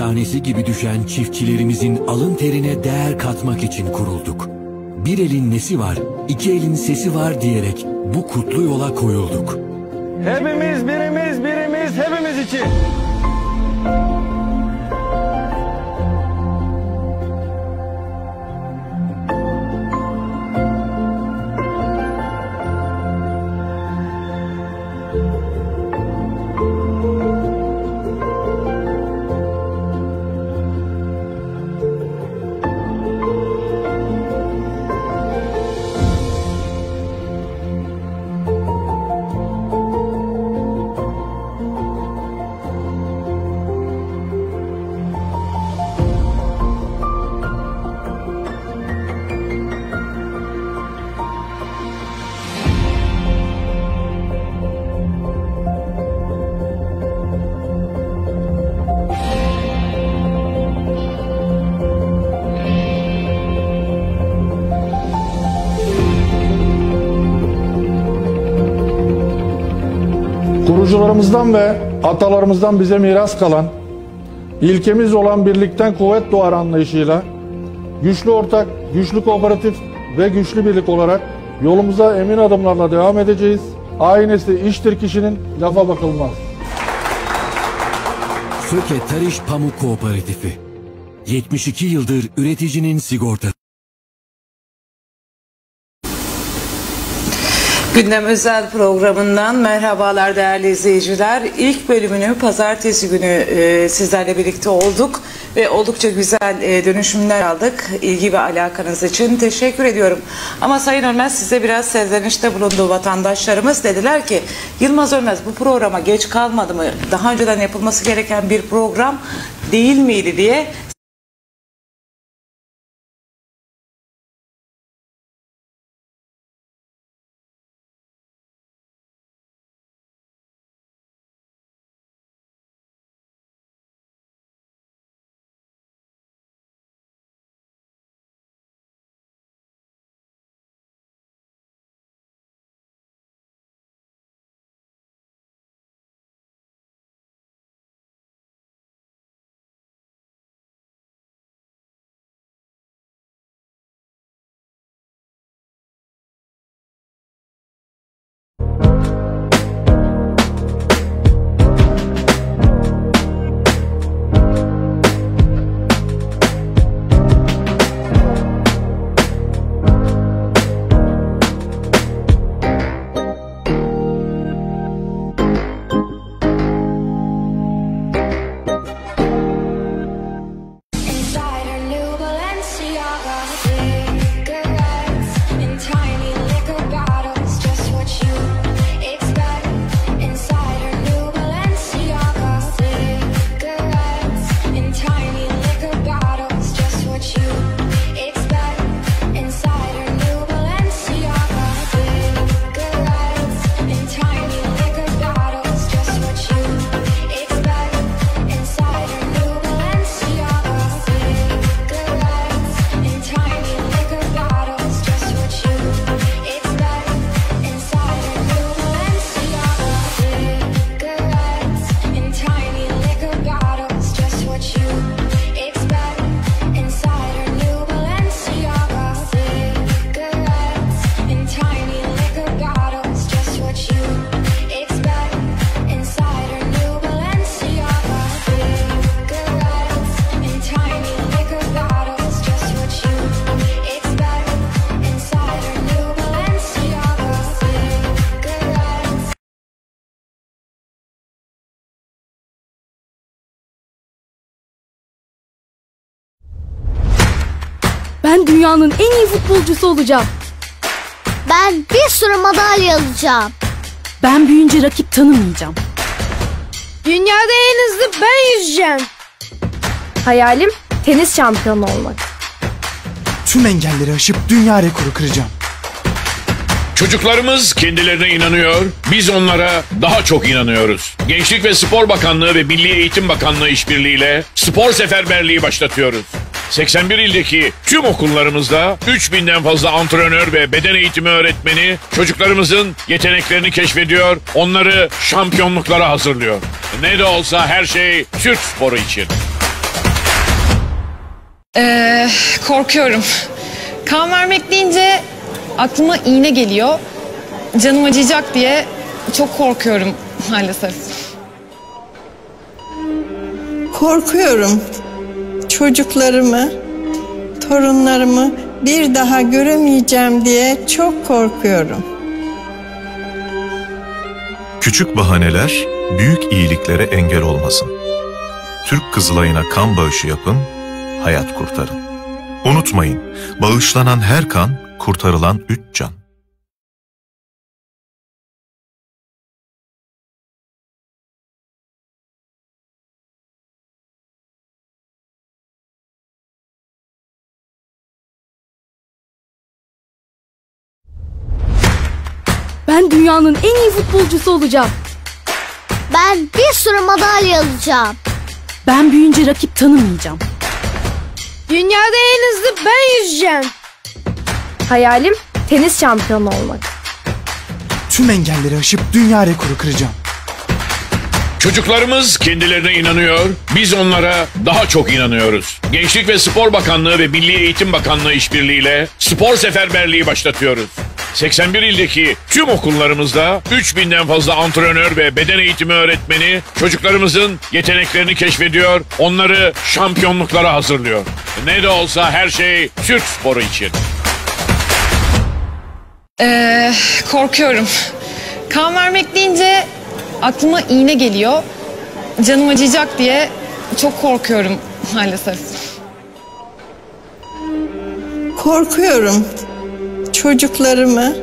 tanesi gibi düşen çiftçilerimizin alın terine değer katmak için kurulduk. Bir elin nesi var, iki elin sesi var diyerek bu kutlu yola koyulduk. Hepimiz birimiz birimiz hepimiz için. Kurucularımızdan ve atalarımızdan bize miras kalan, ilkemiz olan birlikten kuvvet doğar anlayışıyla, güçlü ortak, güçlü kooperatif ve güçlü birlik olarak yolumuza emin adımlarla devam edeceğiz. Aynesi iştir kişinin lafa bakılmaz. Söke Tarış Pamuk Kooperatifi 72 yıldır üreticinin sigortası. Gündem özel programından merhabalar değerli izleyiciler. İlk bölümünü pazartesi günü e, sizlerle birlikte olduk ve oldukça güzel e, dönüşümler aldık. İlgi ve alakanız için teşekkür ediyorum. Ama Sayın Ölmez size biraz serzenişte bulundu vatandaşlarımız. Dediler ki Yılmaz Ölmez bu programa geç kalmadı mı? Daha önceden yapılması gereken bir program değil miydi diye dünyanın en iyi futbolcusu olacağım. Ben bir sürü madalya alacağım. Ben büyüyünce rakip tanımayacağım. Dünyada en hızlı ben yüzeceğim. Hayalim tenis şampiyonu olmak. Tüm engelleri aşıp dünya rekoru kıracağım. Çocuklarımız kendilerine inanıyor, biz onlara daha çok inanıyoruz. Gençlik ve Spor Bakanlığı ve Milli Eğitim Bakanlığı işbirliğiyle spor seferberliği başlatıyoruz. 81 ildeki tüm okullarımızda 3000'den fazla antrenör ve beden eğitimi öğretmeni çocuklarımızın yeteneklerini keşfediyor, onları şampiyonluklara hazırlıyor. Ne de olsa her şey Türk sporu için. Ee, korkuyorum. Kan vermek deyince aklıma iğne geliyor. Canım acıyacak diye çok korkuyorum maalesef. Korkuyorum. Çocuklarımı, torunlarımı bir daha göremeyeceğim diye çok korkuyorum. Küçük bahaneler büyük iyiliklere engel olmasın. Türk Kızılay'ına kan bağışı yapın, hayat kurtarın. Unutmayın, bağışlanan her kan kurtarılan üç can. Dünyanın en iyi futbolcusu olacağım. Ben bir sürü madalya alacağım. Ben büyüyünce rakip tanımayacağım. Dünyada en hızlı ben yüzeceğim. Hayalim tenis şampiyonu olmak. Tüm engelleri aşıp dünya rekoru kıracağım. Çocuklarımız kendilerine inanıyor, biz onlara daha çok inanıyoruz. Gençlik ve Spor Bakanlığı ve Milli Eğitim Bakanlığı işbirliğiyle spor seferberliği başlatıyoruz. 81 ildeki tüm okullarımızda 3000'den fazla antrenör ve beden eğitimi öğretmeni çocuklarımızın yeteneklerini keşfediyor, onları şampiyonluklara hazırlıyor. Ne de olsa her şey Türk sporu için. Ee, korkuyorum. Kan vermek deyince aklıma iğne geliyor. Canım acıyacak diye çok korkuyorum <laughs> maalesef. Korkuyorum. Çocuklarımı,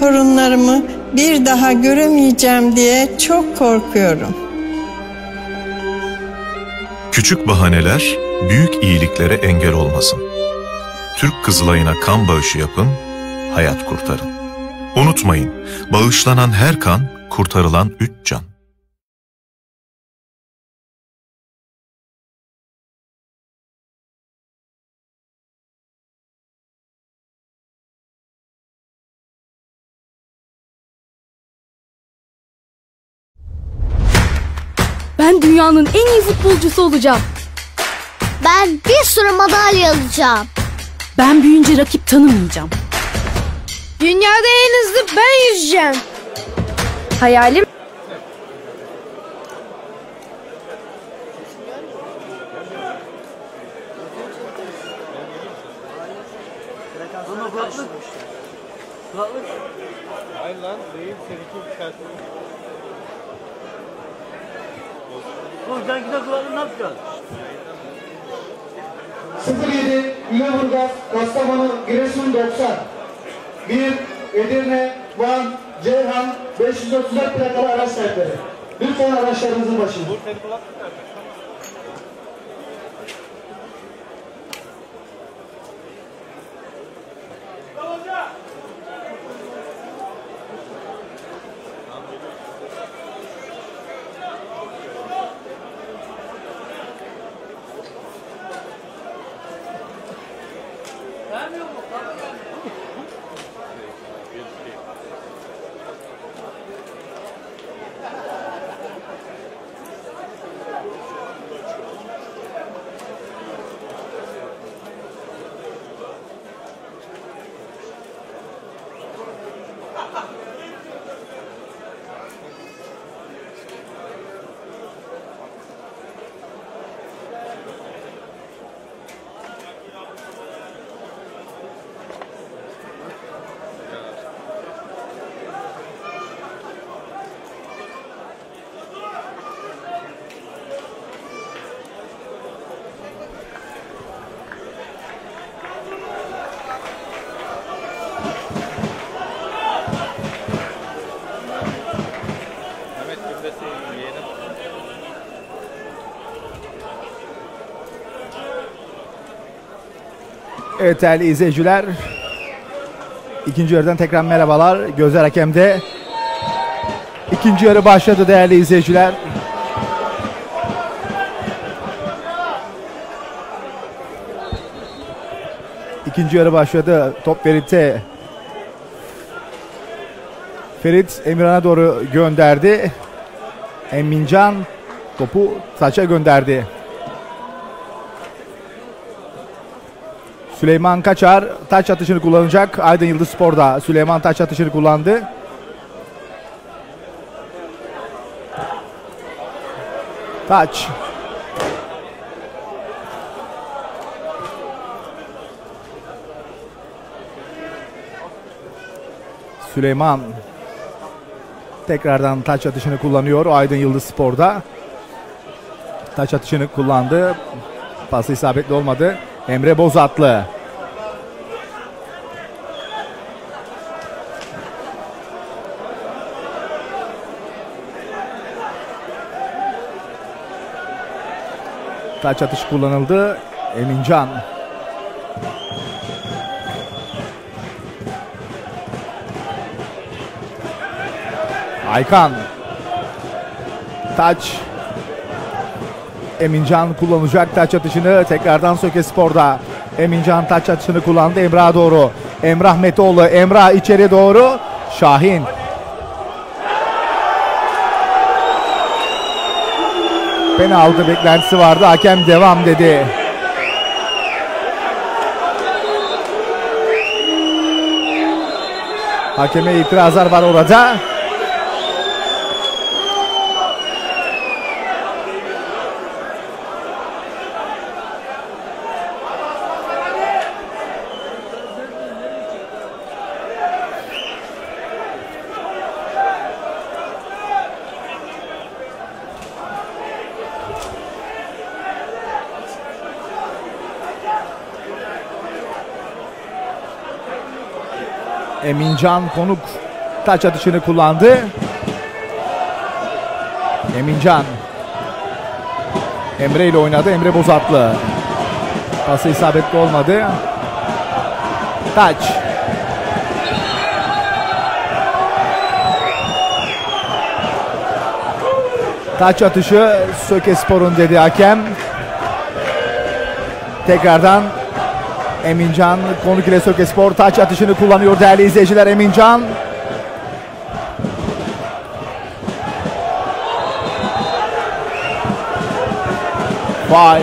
torunlarımı bir daha göremeyeceğim diye çok korkuyorum. Küçük bahaneler büyük iyiliklere engel olmasın. Türk Kızılay'ına kan bağışı yapın, hayat kurtarın. Unutmayın, bağışlanan her kan kurtarılan üç can. Ben dünyanın en iyi futbolcusu olacağım. Ben bir sürü madalya alacağım. Ben büyüyünce rakip tanımayacağım. Dünyada en hızlı ben yüzeceğim. Hayalim Ama kulaklık. Kulaklık. Hayır lan değil seninki çıkartma. Oğlum sen gider kulaklığı ne yapacaksın? 07 Lüleburgaz, Kastamonu, Giresun 90. 1 Edirne, Van, Ceyhan 534 plakalı araç sahipleri. Lütfen araçlarınızın başına. Evet değerli izleyiciler. İkinci yarıdan tekrar merhabalar. Gözler hakemde. İkinci yarı başladı değerli izleyiciler. İkinci yarı başladı. Top Ferit'e. Ferit Emirhan'a doğru gönderdi. Emincan topu saça gönderdi. Süleyman Kaçar taç atışını kullanacak. Aydın Yıldız Spor'da Süleyman taç atışını kullandı. Taç. Süleyman tekrardan taç atışını kullanıyor Aydın Yıldız Spor'da. Taç atışını kullandı. Pası isabetli olmadı. Emre Bozatlı. Taç atışı kullanıldı. Emincan. Aykan. Taç. Emincan kullanacak taç atışını tekrardan Söke Spor'da. Emincan taç atışını kullandı Emrah doğru. Emrah Metoğlu. Emrah içeri doğru. Şahin. Penaltı beklentisi vardı. Hakem devam dedi. Hakeme itirazlar var orada. Emincan Konuk taç atışını kullandı. Emincan. Emre ile oynadı. Emre Bozatlı. Pası isabetli olmadı. Taç. Taç atışı Söke Spor'un dedi hakem. Tekrardan Emincan konuk ile Söke Spor taç atışını kullanıyor değerli izleyiciler Emincan. Faul.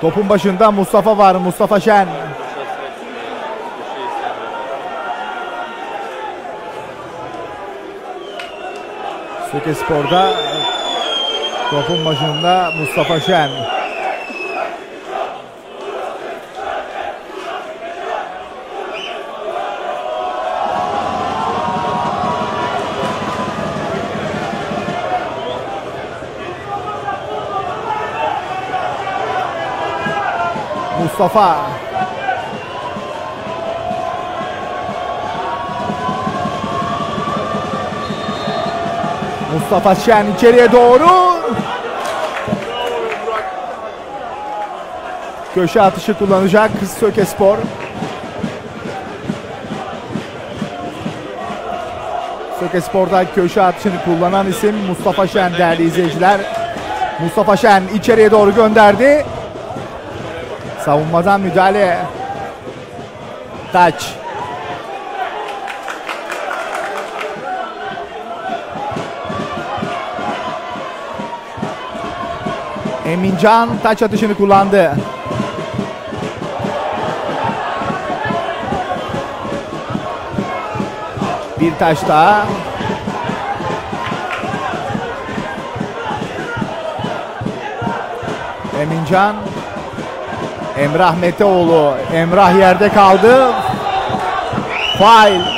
Topun başında Mustafa var. Mustafa Şen. Söke Spor'da topun başında Mustafa Şen. Mustafa Mustafa Şen içeriye doğru. Köşe atışı kullanacak Söke Spor. Söke Spor'da köşe atışını kullanan isim Mustafa Şen değerli izleyiciler. Mustafa Şen içeriye doğru gönderdi. Savunmadan müdahale. Taç. Emincan taç atışını kullandı. Bir taş daha. Emincan. Emrah Meteoğlu. Emrah yerde kaldı. Fail.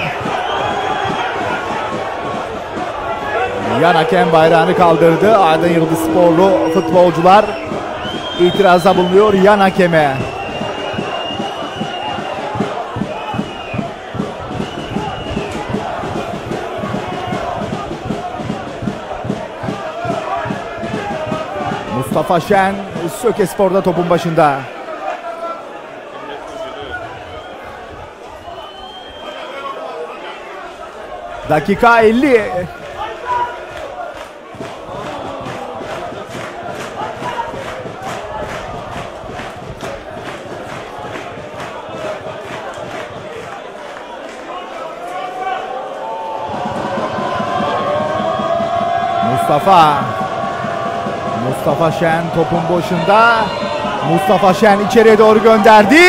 Yan hakem bayrağını kaldırdı. Aydın Yıldız Sporlu futbolcular itirazda bulunuyor yan hakeme. Mustafa Şen Söke Spor'da topun başında. Dakika 50. Mustafa Şen topun başında. Mustafa Şen içeriye doğru gönderdi.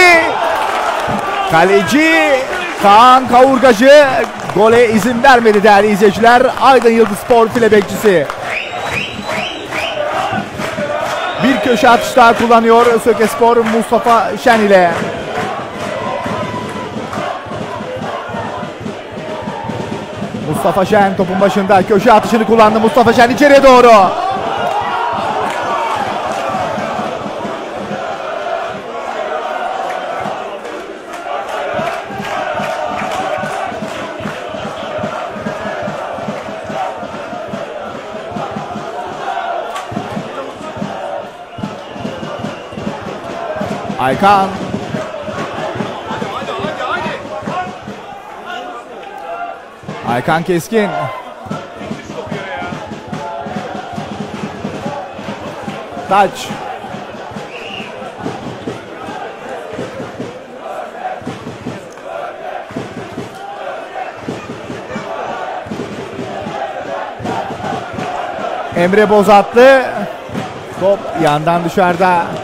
Kaleci Kaan Kavurgacı gole izin vermedi değerli izleyiciler. Aydın Yıldız Spor file bekçisi. Bir köşe atış daha kullanıyor Söke Spor Mustafa Şen ile. Mustafa Şen topun başında köşe atışını kullandı. Mustafa Şen içeriye doğru. Aykan. Aykan Keskin. Taç. Emre Bozatlı. Top yandan dışarıda.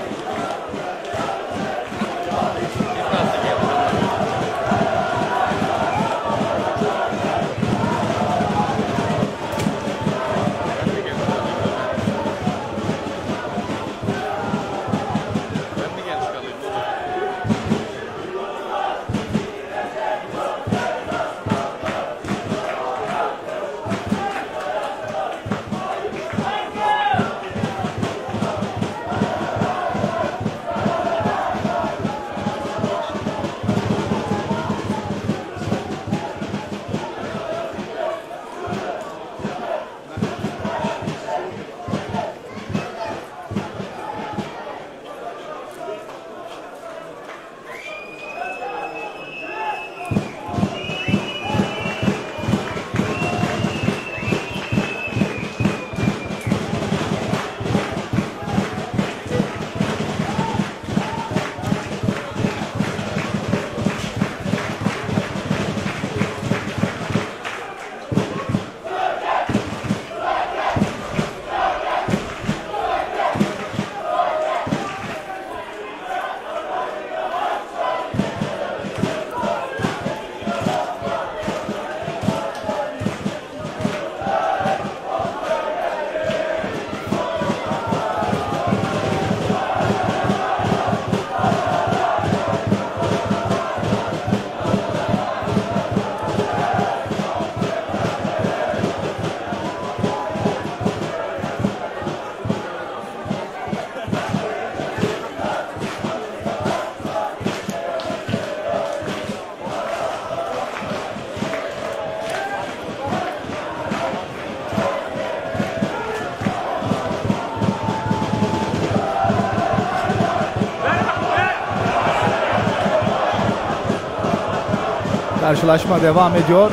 Karşılaşma devam ediyor.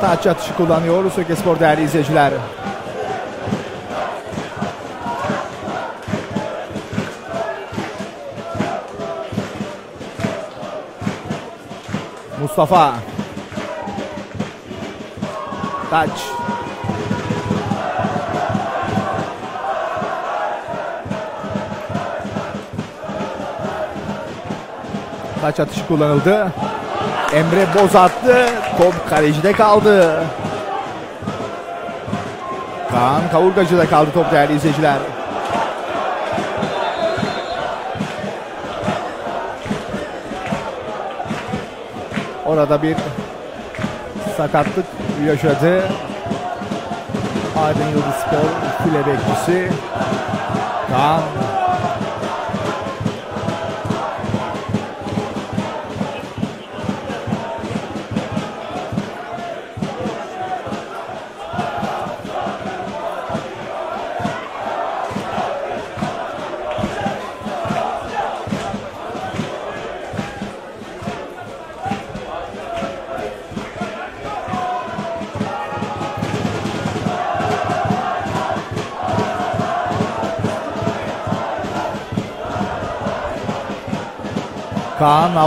Taç atışı kullanıyor Söke Spor değerli izleyiciler. Mustafa. Taç. Taç atışı kullanıldı. Emre Boz attı. Top kalecide kaldı. Kaan Kavurgacı'da kaldı top değerli izleyiciler. Orada bir sakatlık yaşadı. Aydın Yıldız Spor file bekçisi. Kaan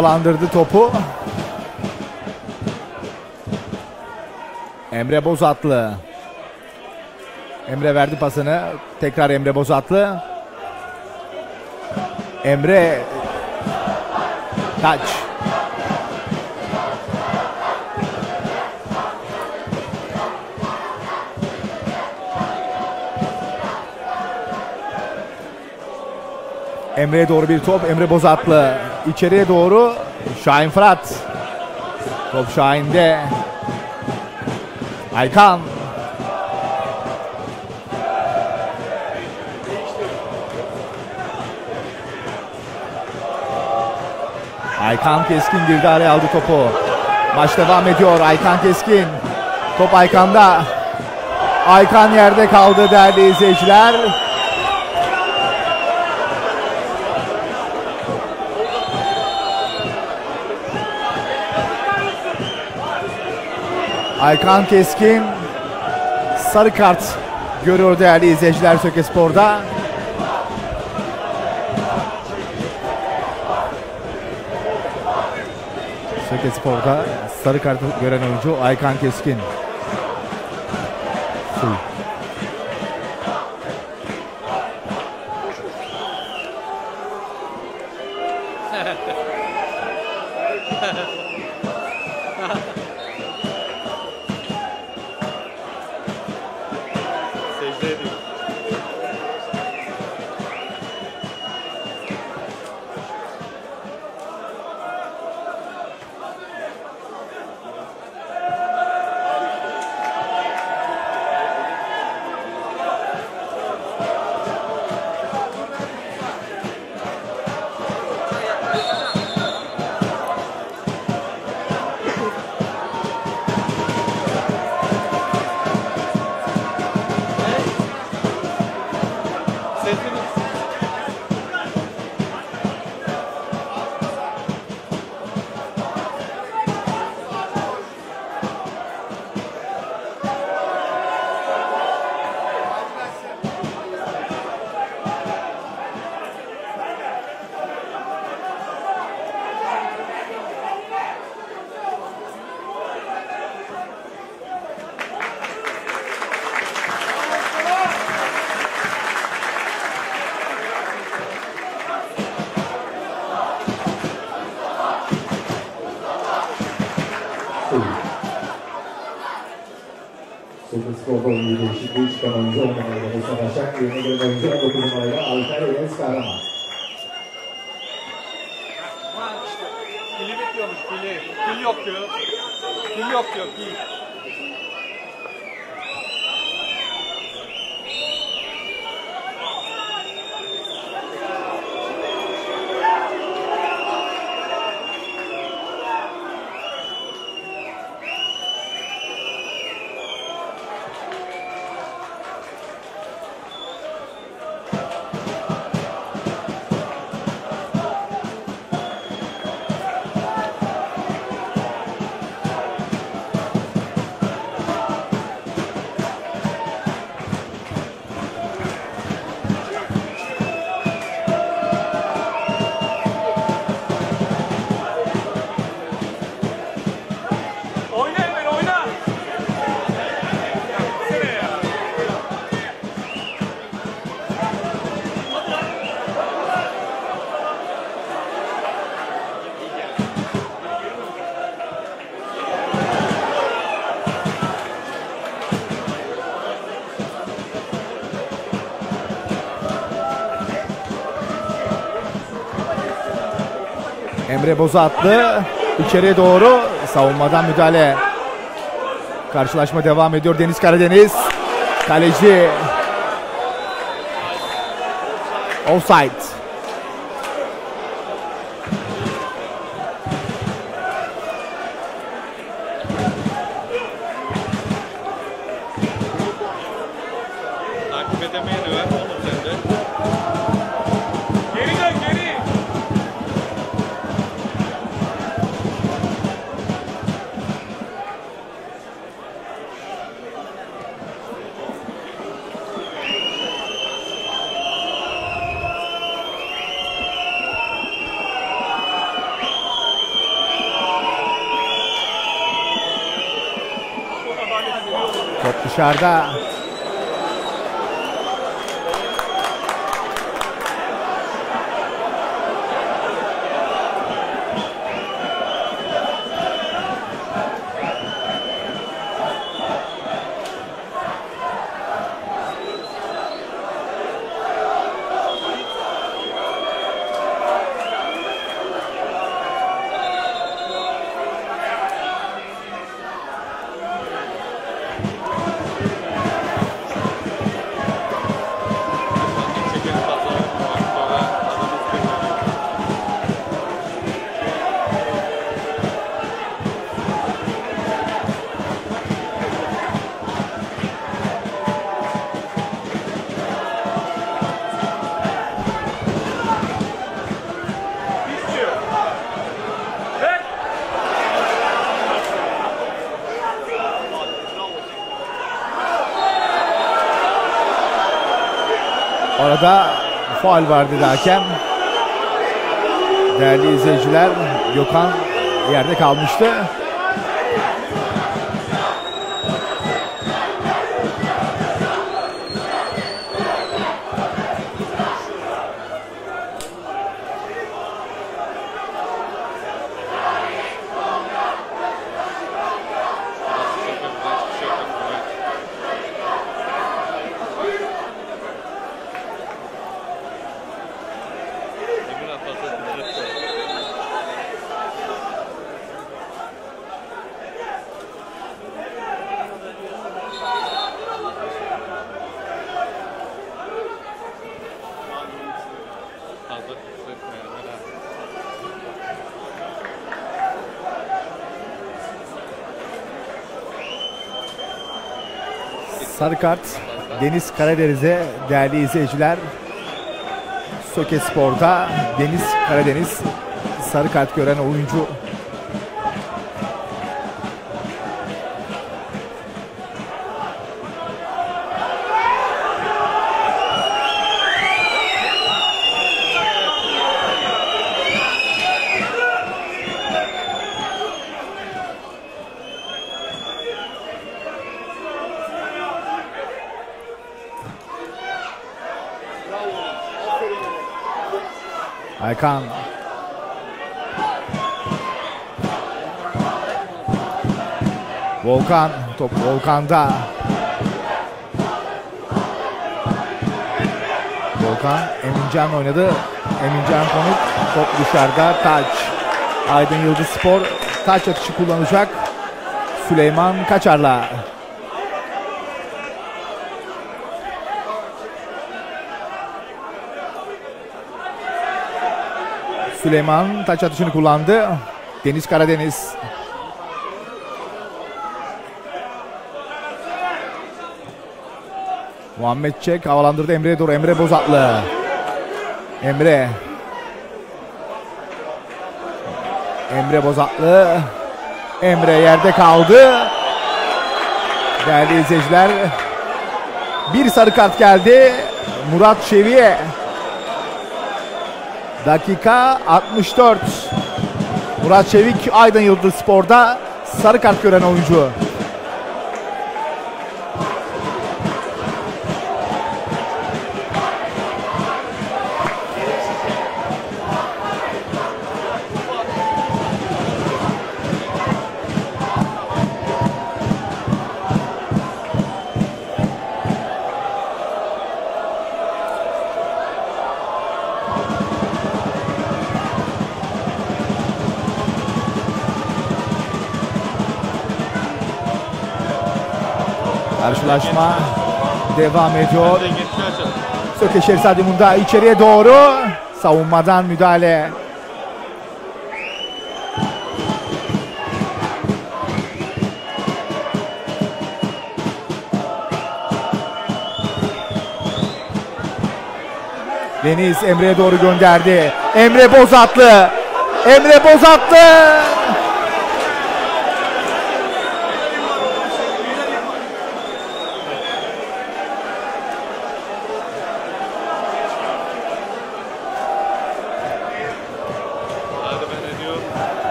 Kaan havalandırdı topu. Emre Bozatlı. Emre verdi pasını. Tekrar Emre Bozatlı. Emre Taç. Emre'ye doğru bir top. Emre Bozatlı içeriye doğru. Şahin Fırat. Top Şahin'de. Aykan. Aykan Keskin girdi araya aldı topu. Maç devam ediyor. Aykan Keskin. Top Aykan'da. Aykan yerde kaldı değerli izleyiciler. Aykan Keskin sarı kart görüyor değerli izleyiciler Söke Spor'da. Söke Spor'da sarı kartı gören oyuncu Aykan Keskin. Suy. Emre Bozatlı içeriye doğru savunmadan müdahale. Karşılaşma devam ediyor. Deniz Karadeniz. Kaleci. Offside. Faul var dedi. Değerli izleyiciler Gökhan yerde kalmıştı. Sarı kart Deniz Karadeniz'e değerli izleyiciler. Söke Spor'da Deniz Karadeniz sarı kart gören oyuncu Aykan Volkan top Volkan'da. Volkan Emincan oynadı. Emincan konuk top dışarıda. Taç Aydın Yıldız Spor taç atışı kullanacak. Süleyman Kaçar'la. Süleyman taç atışını kullandı. Deniz Karadeniz. Muhammed Çek havalandırdı Emre'ye doğru. Emre Bozatlı. Emre. Emre Bozatlı. Emre yerde kaldı. Değerli izleyiciler. Bir sarı kart geldi. Murat Çevi'ye. Dakika 64. Murat Çevik Aydın Yıldız Spor'da sarı kart gören oyuncu. Karşılaşma devam ediyor. Söke Şerif Stadyumunda içeriye doğru savunmadan müdahale. Deniz Emre'ye doğru gönderdi. Emre Bozatlı. Emre Bozatlı.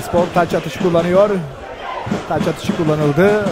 Spor taç atışı kullanıyor. Taç atışı kullanıldı.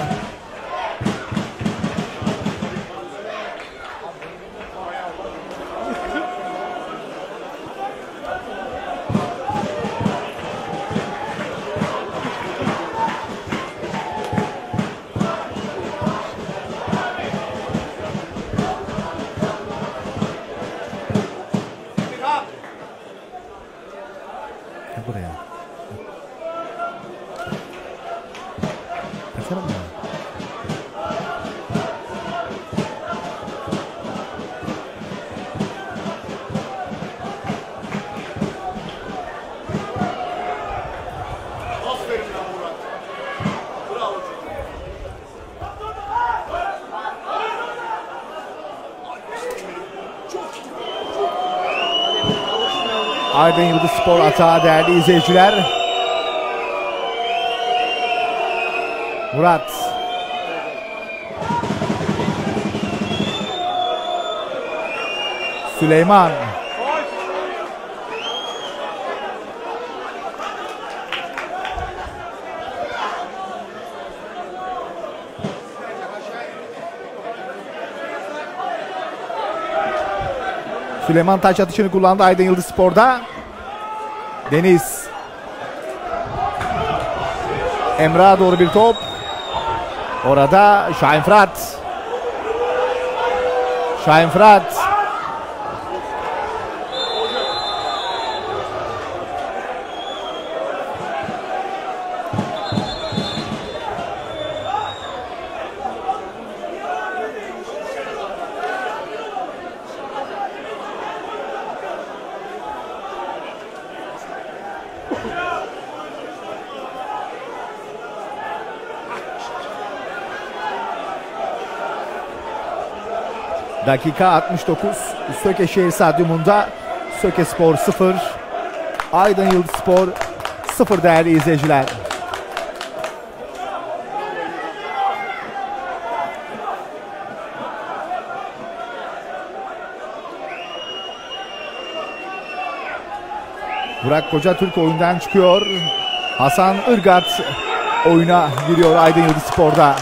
Aydın Yıldız Spor atağı değerli izleyiciler. Murat. Süleyman. Süleyman taç atışını kullandı Aydın Yıldız Spor'da. Deniz. Emrah'a doğru bir top. Orada Şahin Fırat. Şahin Fırat. Dakika 69 Söke Şehir Stadyumunda Söke Spor 0 Aydın Yıldız Spor 0 değerli izleyiciler. Burak Koca Türk oyundan çıkıyor. Hasan Irgat oyuna giriyor Aydın Yıldız Spor'da.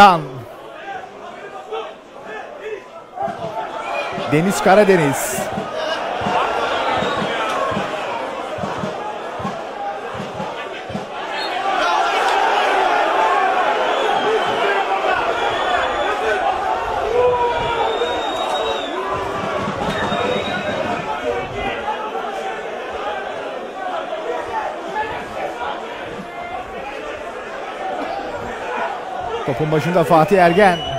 Aykan. Deniz Karadeniz. Topun başında Fatih Ergen.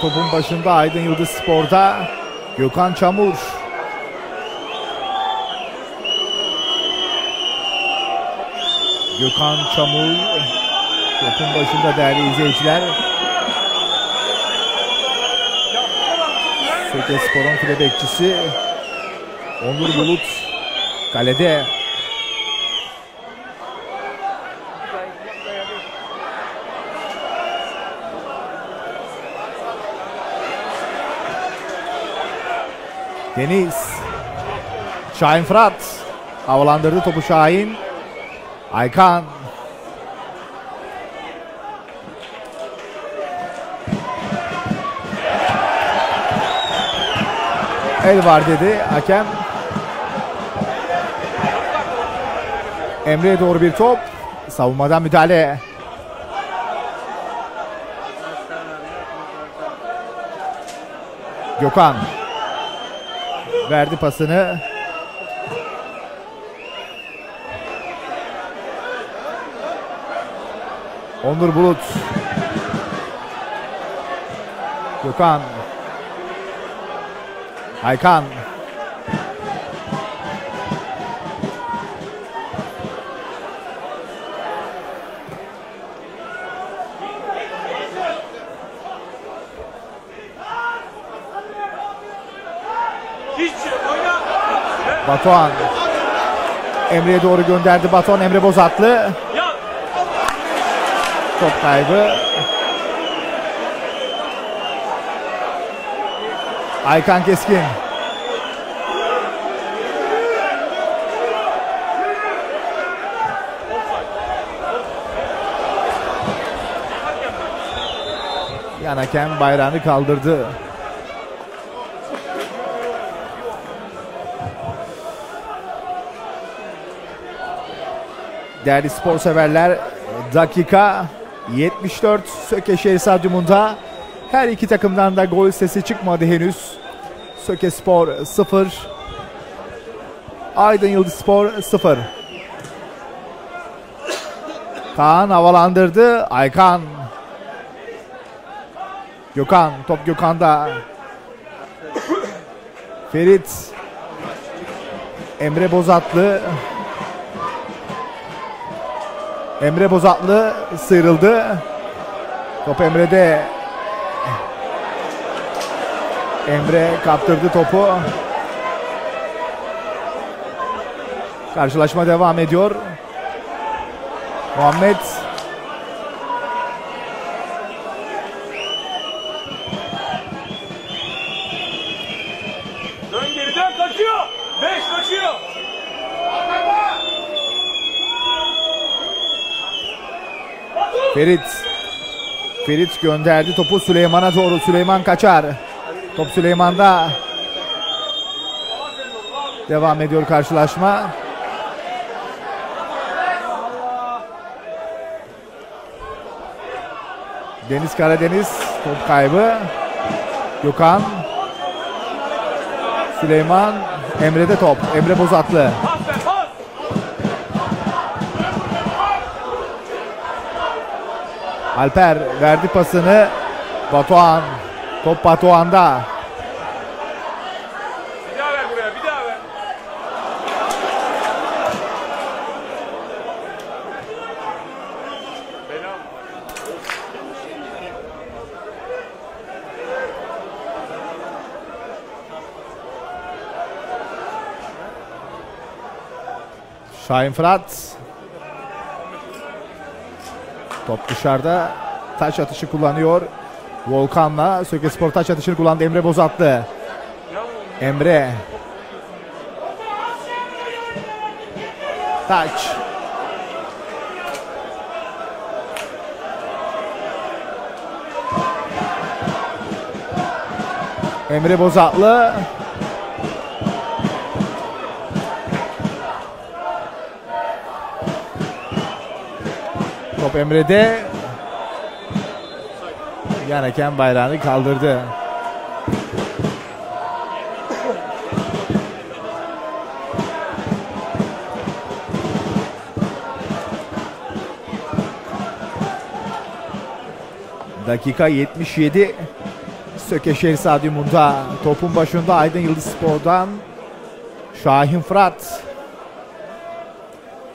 Topun başında Aydın Yıldız Spor'da. Gökhan Çamur. Gökhan Çamur topun başında değerli izleyiciler. Söke Spor'un file bekçisi Onur Bulut kalede. Deniz. Şahin Fırat. Havalandırdı topu Şahin. Aykan. El var dedi hakem. Emre'ye doğru bir top. Savunmadan müdahale. Gökhan. Verdi pasını. Onur Bulut. Gökhan. Aykan. Batuhan. Emre'ye doğru gönderdi Batuhan. Emre Bozatlı. Top kaybı. Aykan Keskin. Yan hakem bayrağını kaldırdı. Değerli spor severler dakika 74 Sökeşehir Stadyumunda. Her iki takımdan da gol sesi çıkmadı henüz. Söke Spor 0 Aydın Yıldız Spor 0 Kaan havalandırdı. Aykan. Gökhan top Gökhan'da. Ferit. Emre Bozatlı Emre Bozatlı sıyrıldı. Top Emre'de. Emre kaptırdı topu. Karşılaşma devam ediyor. Muhammed Dön geri dön kaçıyor. Beş kaçıyor. Ferit. Ferit gönderdi topu Süleyman'a doğru. Süleyman kaçar. Top Süleyman'da. Devam ediyor karşılaşma. Deniz Karadeniz top kaybı. Gökhan. Süleyman. Emre'de top. Emre Bozatlı. Alper verdi pasını. Batuhan. Top Batuhan'da. Bir daha ver buraya bir daha ver. Bela. Şahin Fırat. Top dışarıda. Taç atışı kullanıyor. Volkan'la Söke Spor taç atışını kullandı. Emre Bozatlı. Emre. Taç. Emre Bozatlı. Top Emre'de. Yan hakem bayrağını kaldırdı. Dakika 77. Sökeşehir Stadyumunda topun başında Aydın Yıldız Spor'dan Şahin Fırat.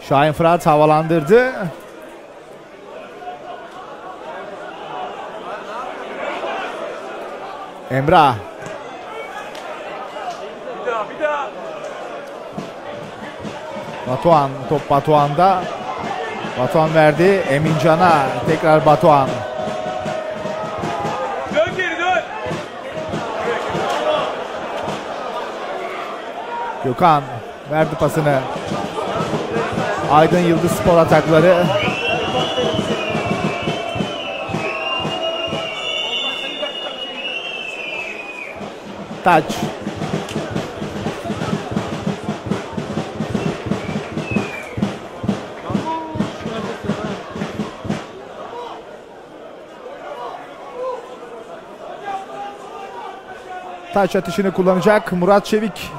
Şahin Fırat havalandırdı. Emrah. Bir daha bir daha. Batuhan. Top Batuhan'da. Batuhan verdi. Emincan'a. Tekrar Batuhan. Dön geri dön. Gökhan verdi pasını. Aydın Yıldız Spor atakları. Taç. Taç atışını kullanacak Murat Çevik.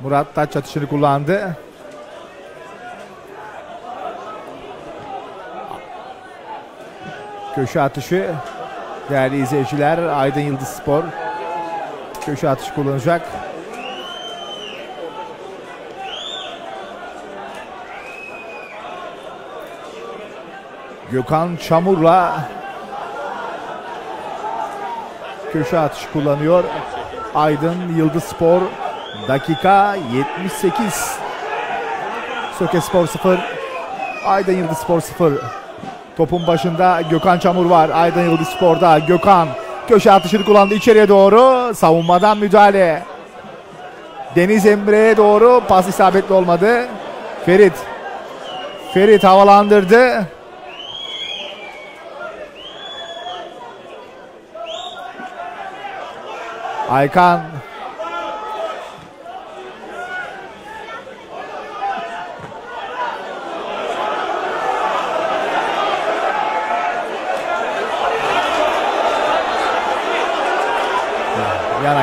Murat taç atışını kullandı. Köşe atışı değerli izleyiciler Aydın Yıldız Spor köşe atışı kullanacak. Gökhan Çamur'la köşe atışı kullanıyor. Aydın Yıldız Spor dakika 78. Söke Spor 0. Aydın Yıldız Spor 0. Topun başında Gökhan Çamur var. Aydın Yıldız Spor'da Gökhan köşe atışını kullandı içeriye doğru. Savunmadan müdahale. Deniz Emre'ye doğru pas isabetli olmadı. Ferit. Ferit havalandırdı. Aykan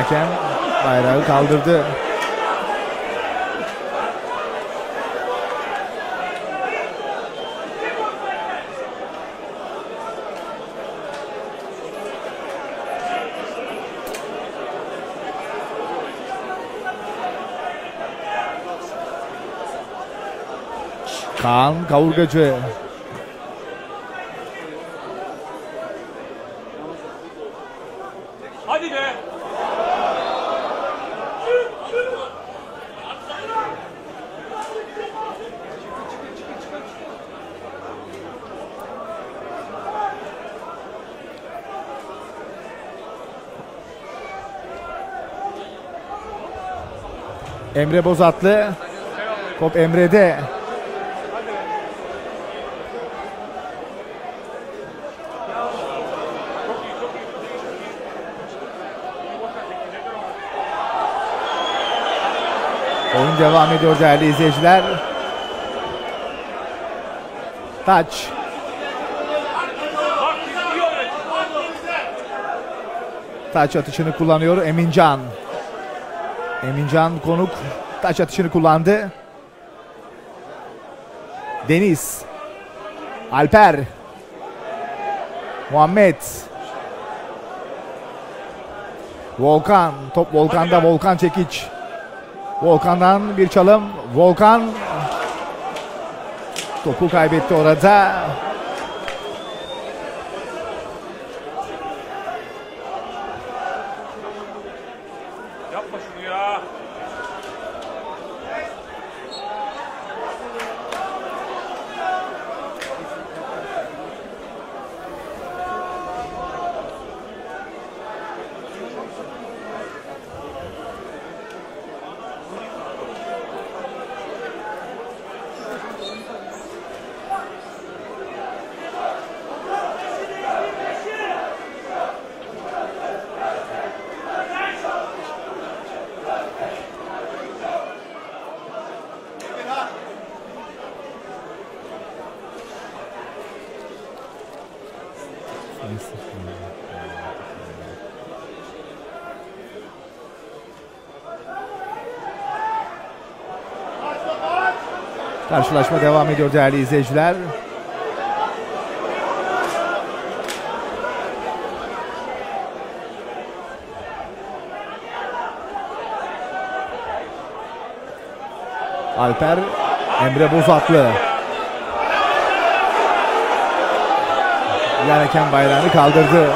hakem bayrağı kaldırdı. Kaan Kavurgacı. Emre Bozatlı. Top Emre'de. Oyun devam ediyor değerli izleyiciler. Taç. Taç atışını kullanıyor Emincan. Emincan konuk taç atışını kullandı. Deniz. Alper. Muhammed. Volkan. Top Volkan'da Volkan Çekiç. Volkan'dan bir çalım. Volkan topu kaybetti orada. Karşılaşma devam ediyor değerli izleyiciler. Alper Emre Bozatlı. Yan hakem bayrağını kaldırdı.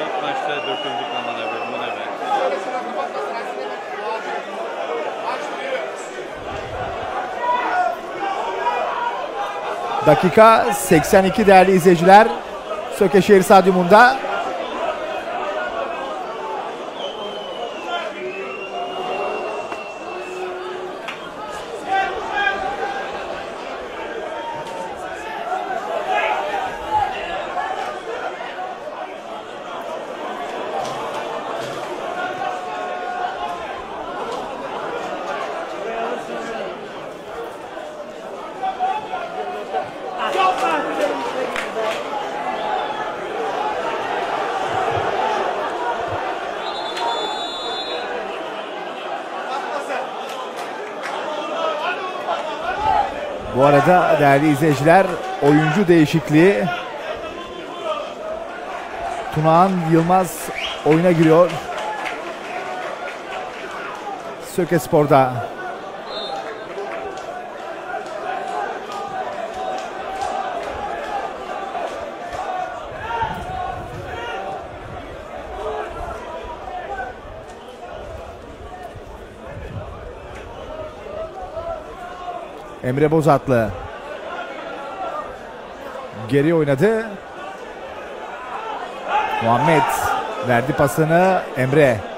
İlk maçta döküldük aman abi. Bu ne be? Dakika 82 değerli izleyiciler. Sökeşehir Stadyumunda Bu arada değerli izleyiciler oyuncu değişikliği Tunağan Yılmaz oyuna giriyor. Söke Spor'da. Emre Bozatlı. Geri oynadı. Muhammed verdi pasını Emre.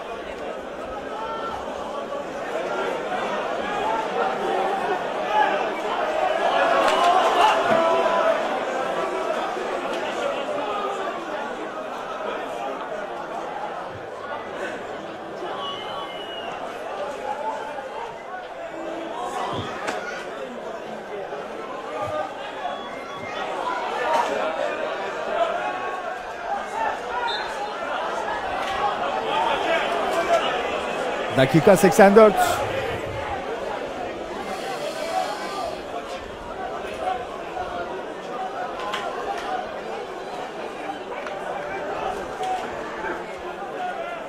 Dakika 84.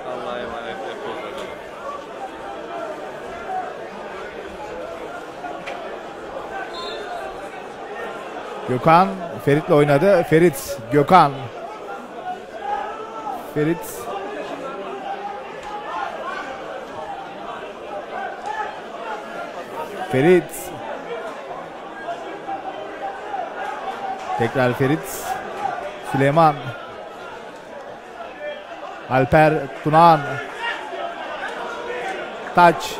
Allah'a emanet yapıyoruz. Gökhan Ferit'le oynadı. Ferit, Gökhan. Ferit. Ferit. Tekrar Ferit. Süleyman. Alper Tunan. Taç.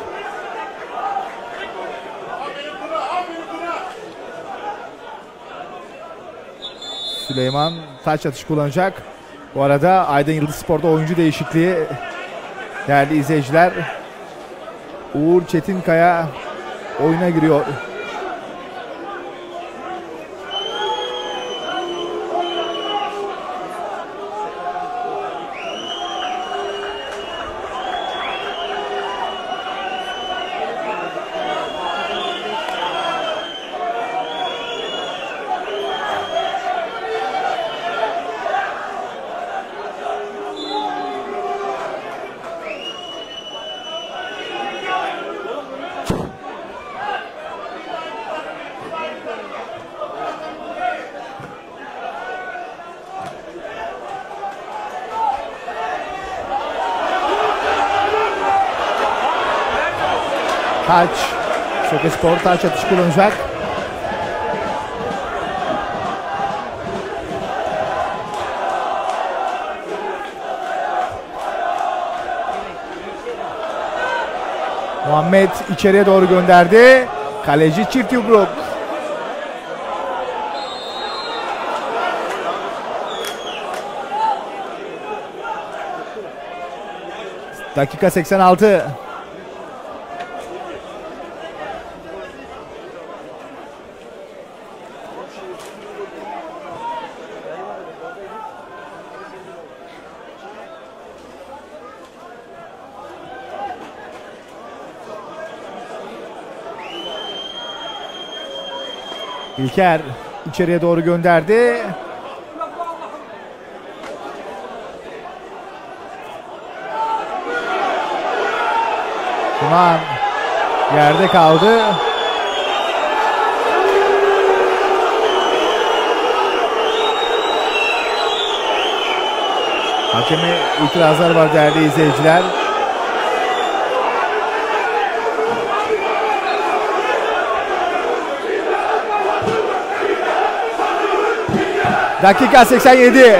Süleyman taç atış kullanacak. Bu arada Aydın Yıldız Spor'da oyuncu değişikliği değerli izleyiciler. Uğur Çetinkaya oyuna giriyor. Taç. Söke Spor taç atış kullanacak. Muhammed içeriye doğru gönderdi. Kaleci çift yumruk. Dakika 86. İlker içeriye doğru gönderdi. Kuman yerde kaldı. Hakeme itirazlar var değerli izleyiciler. Dakika 87.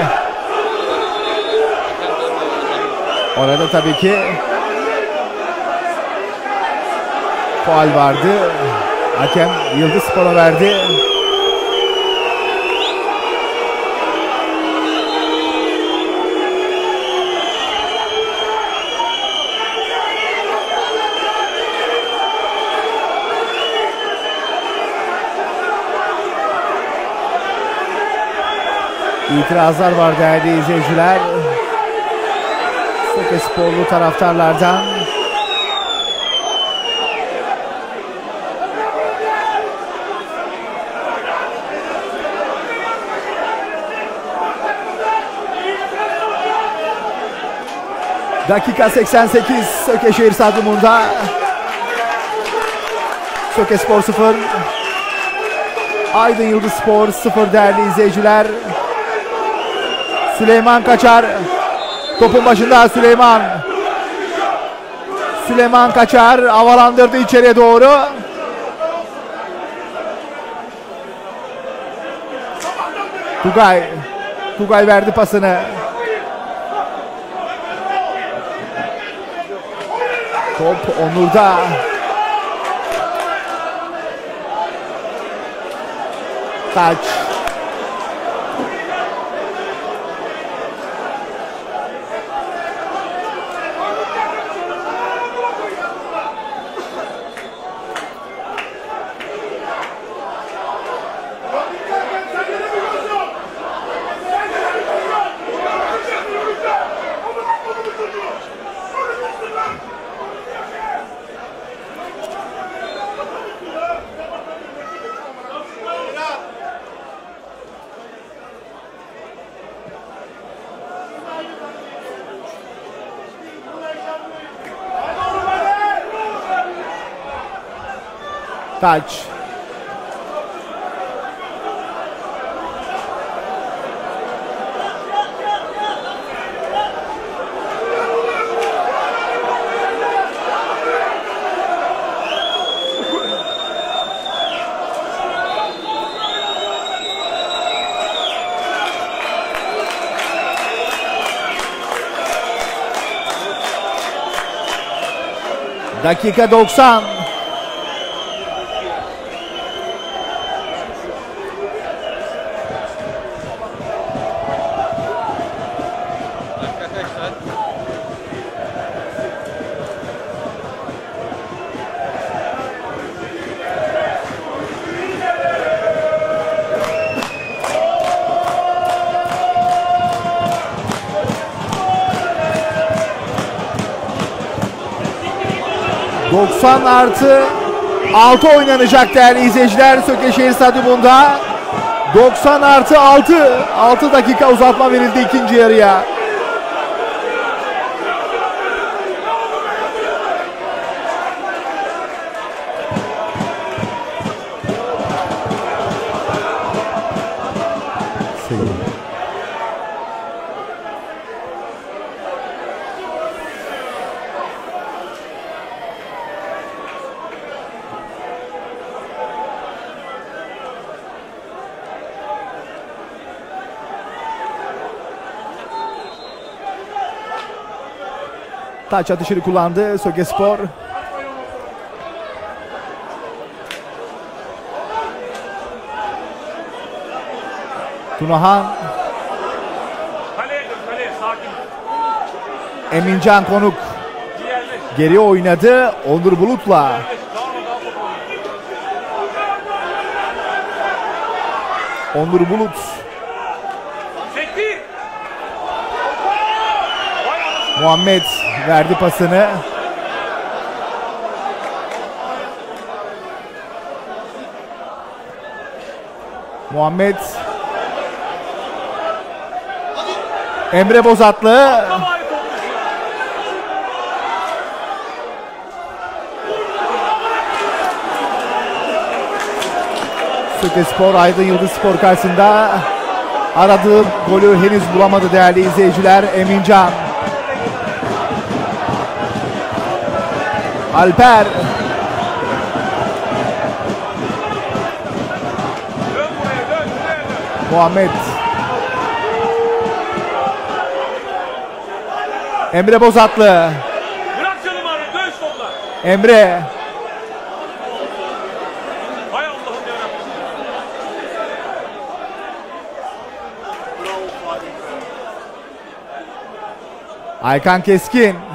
Orada tabii ki faal vardı. Hakem Yıldız Spor'a verdi. İtirazlar var değerli izleyiciler. Söke sporlu taraftarlardan. Dakika 88 Söke Şehir Stadyumunda. Söke Spor 0. Aydın Yıldız Spor 0 değerli izleyiciler. Süleyman Kaçar. Topun başında Süleyman. Süleyman Kaçar havalandırdı içeriye doğru. Tugay. Tugay verdi pasını. Top Onur'da. Taç. Taç. Dakika 90. ...90 artı 6 oynanacak değerli izleyiciler Sökeşehir Stadyumunda. 90 artı 6. 6 dakika uzatma verildi ikinci yarıya. Taç atışını kullandı Söke Spor. Tunahan. Emincan Konuk. Geri oynadı Onur Bulut'la. Onur Bulut. Muhammed verdi pasını. Muhammed Emre Bozatlı Söke Spor Aydın Yıldız Spor karşısında aradığı golü henüz bulamadı değerli izleyiciler. Emincan Alper. Muhammed. Emre Bozatlı. Bırak canım abi dön solda. Emre. Hay Allah'ım yarabbim. Aykan Keskin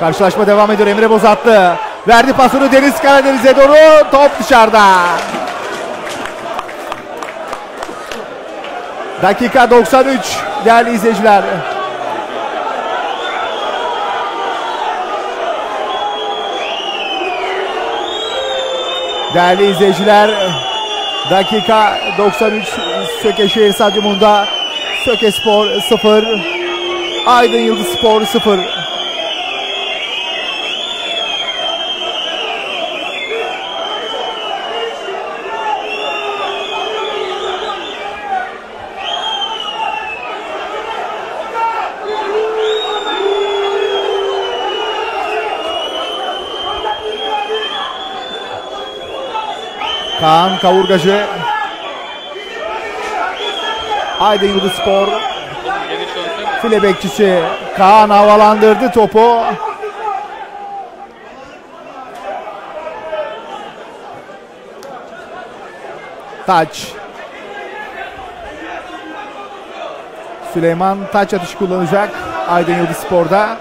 Karşılaşma devam ediyor. Emre Bozatlı verdi pasını Deniz Karadeniz'e doğru. Top dışarıda. Dakika 93 değerli izleyiciler. Değerli izleyiciler dakika 93 Söke Şehir Stadyumunda Söke Spor 0 Aydın Yıldız Spor 0 Kaan Kavurgacı Aydın Yıldız Spor File bekçisi Kaan havalandırdı topu. Taç. Süleyman taç atışı kullanacak Aydın Yıldız Spor'da.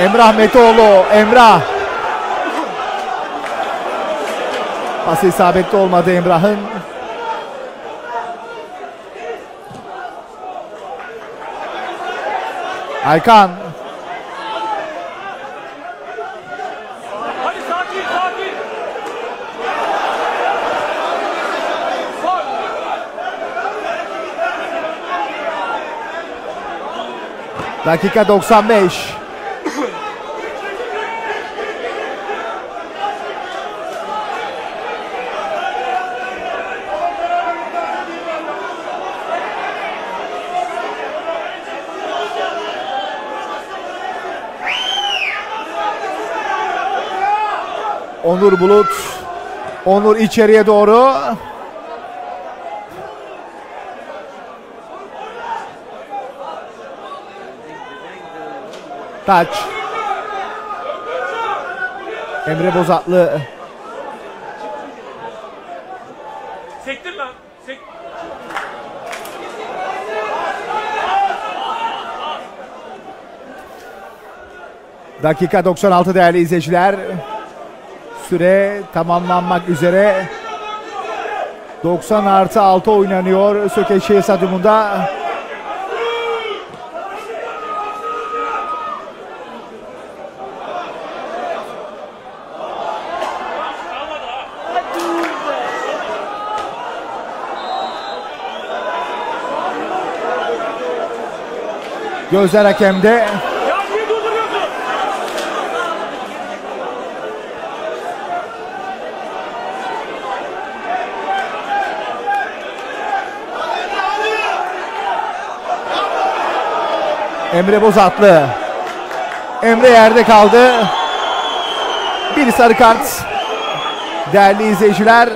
Emrah Metoğlu, Emrah. Pası isabetli olmadı Emrah'ın. Aykan. Dakika 95. Onur Bulut. Onur içeriye doğru. Taç. Emre Bozatlı. Sektir lan. Sek. Dakika 96 değerli izleyiciler. Süre tamamlanmak üzere. 90 artı 6 oynanıyor Sökeşehir Stadyumunda. Gözler hakemde. Emre Bozatlı. Emre yerde kaldı. Bir sarı kart. Değerli izleyiciler.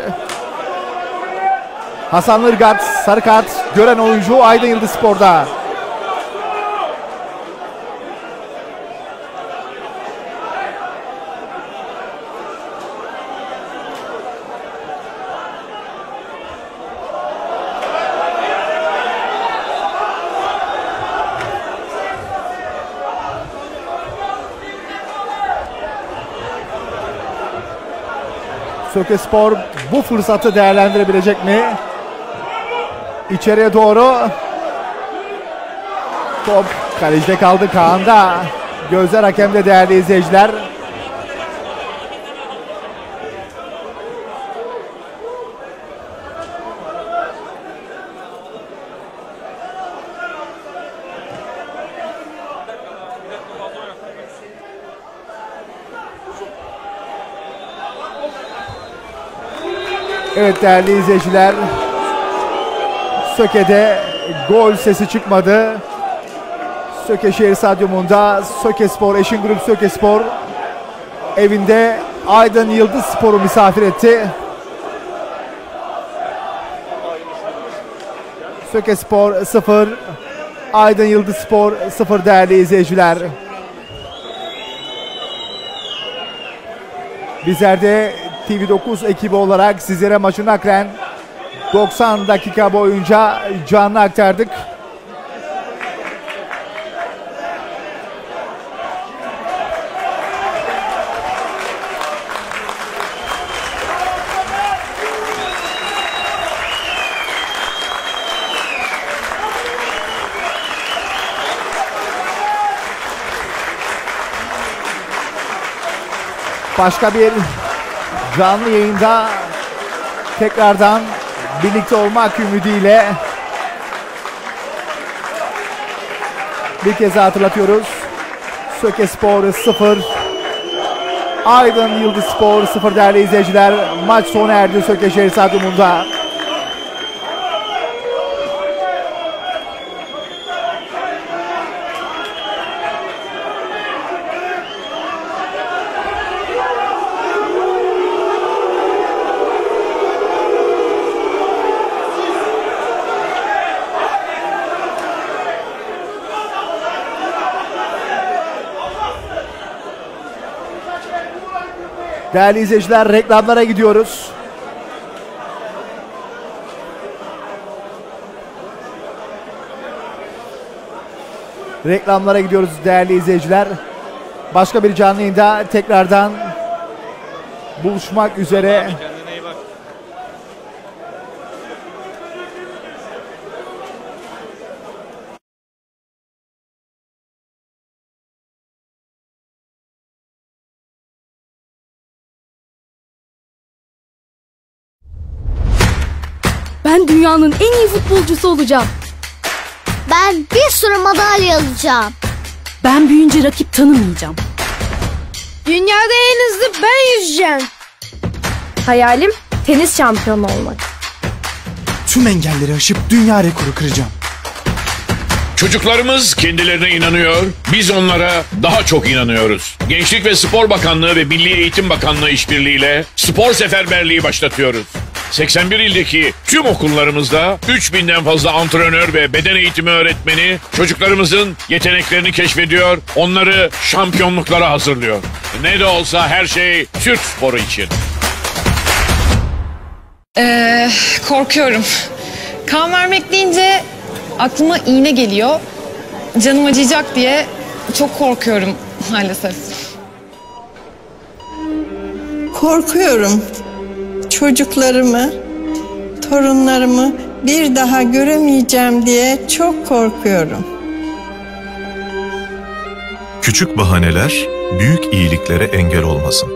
Hasan Irgat sarı kart gören oyuncu Aydın Yıldız Spor'da. Söke Spor bu fırsatı değerlendirebilecek mi? İçeriye doğru. Top kalecide kaldı Kaan'da. Gözler hakemde değerli izleyiciler. Evet değerli izleyiciler. Söke'de gol sesi çıkmadı. Söke Şehir Stadyumunda Söke Spor, Eşin Grup Söke Spor evinde Aydın Yıldız Spor'u misafir etti. Söke Spor 0, Aydın Yıldız Spor 0 değerli izleyiciler. Bizler de TV9 ekibi olarak sizlere maçın akren 90 dakika boyunca canlı aktardık. Başka bir canlı yayında tekrardan birlikte olmak ümidiyle bir kez hatırlatıyoruz. Söke Spor 0 Aydın Yıldız Spor 0 değerli izleyiciler. Maç sona erdi Söke Şehir Stadyumunda. Değerli izleyiciler reklamlara gidiyoruz. Reklamlara gidiyoruz değerli izleyiciler. Başka bir canlı tekrardan buluşmak üzere. Dünyanın en iyi futbolcusu olacağım. Ben bir sürü madalya alacağım. Ben büyüyünce rakip tanımayacağım. Dünyada en hızlı ben yüzeceğim. Hayalim tenis şampiyonu olmak. Tüm engelleri aşıp dünya rekoru kıracağım. Çocuklarımız kendilerine inanıyor, biz onlara daha çok inanıyoruz. Gençlik ve Spor Bakanlığı ve Milli Eğitim Bakanlığı işbirliğiyle spor seferberliği başlatıyoruz. 81 ildeki tüm okullarımızda 3000'den fazla antrenör ve beden eğitimi öğretmeni çocuklarımızın yeteneklerini keşfediyor, onları şampiyonluklara hazırlıyor. Ne de olsa her şey Türk sporu için. Ee, korkuyorum. Kan vermek deyince aklıma iğne geliyor. Canım acıyacak diye çok korkuyorum maalesef. Korkuyorum. Çocuklarımı, torunlarımı bir daha göremeyeceğim diye çok korkuyorum. Küçük bahaneler büyük iyiliklere engel olmasın.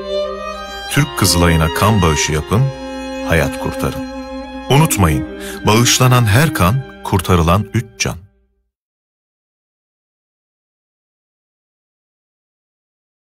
Türk Kızılay'ına kan bağışı yapın, hayat kurtarın. Unutmayın, bağışlanan her kan kurtarılan üç can.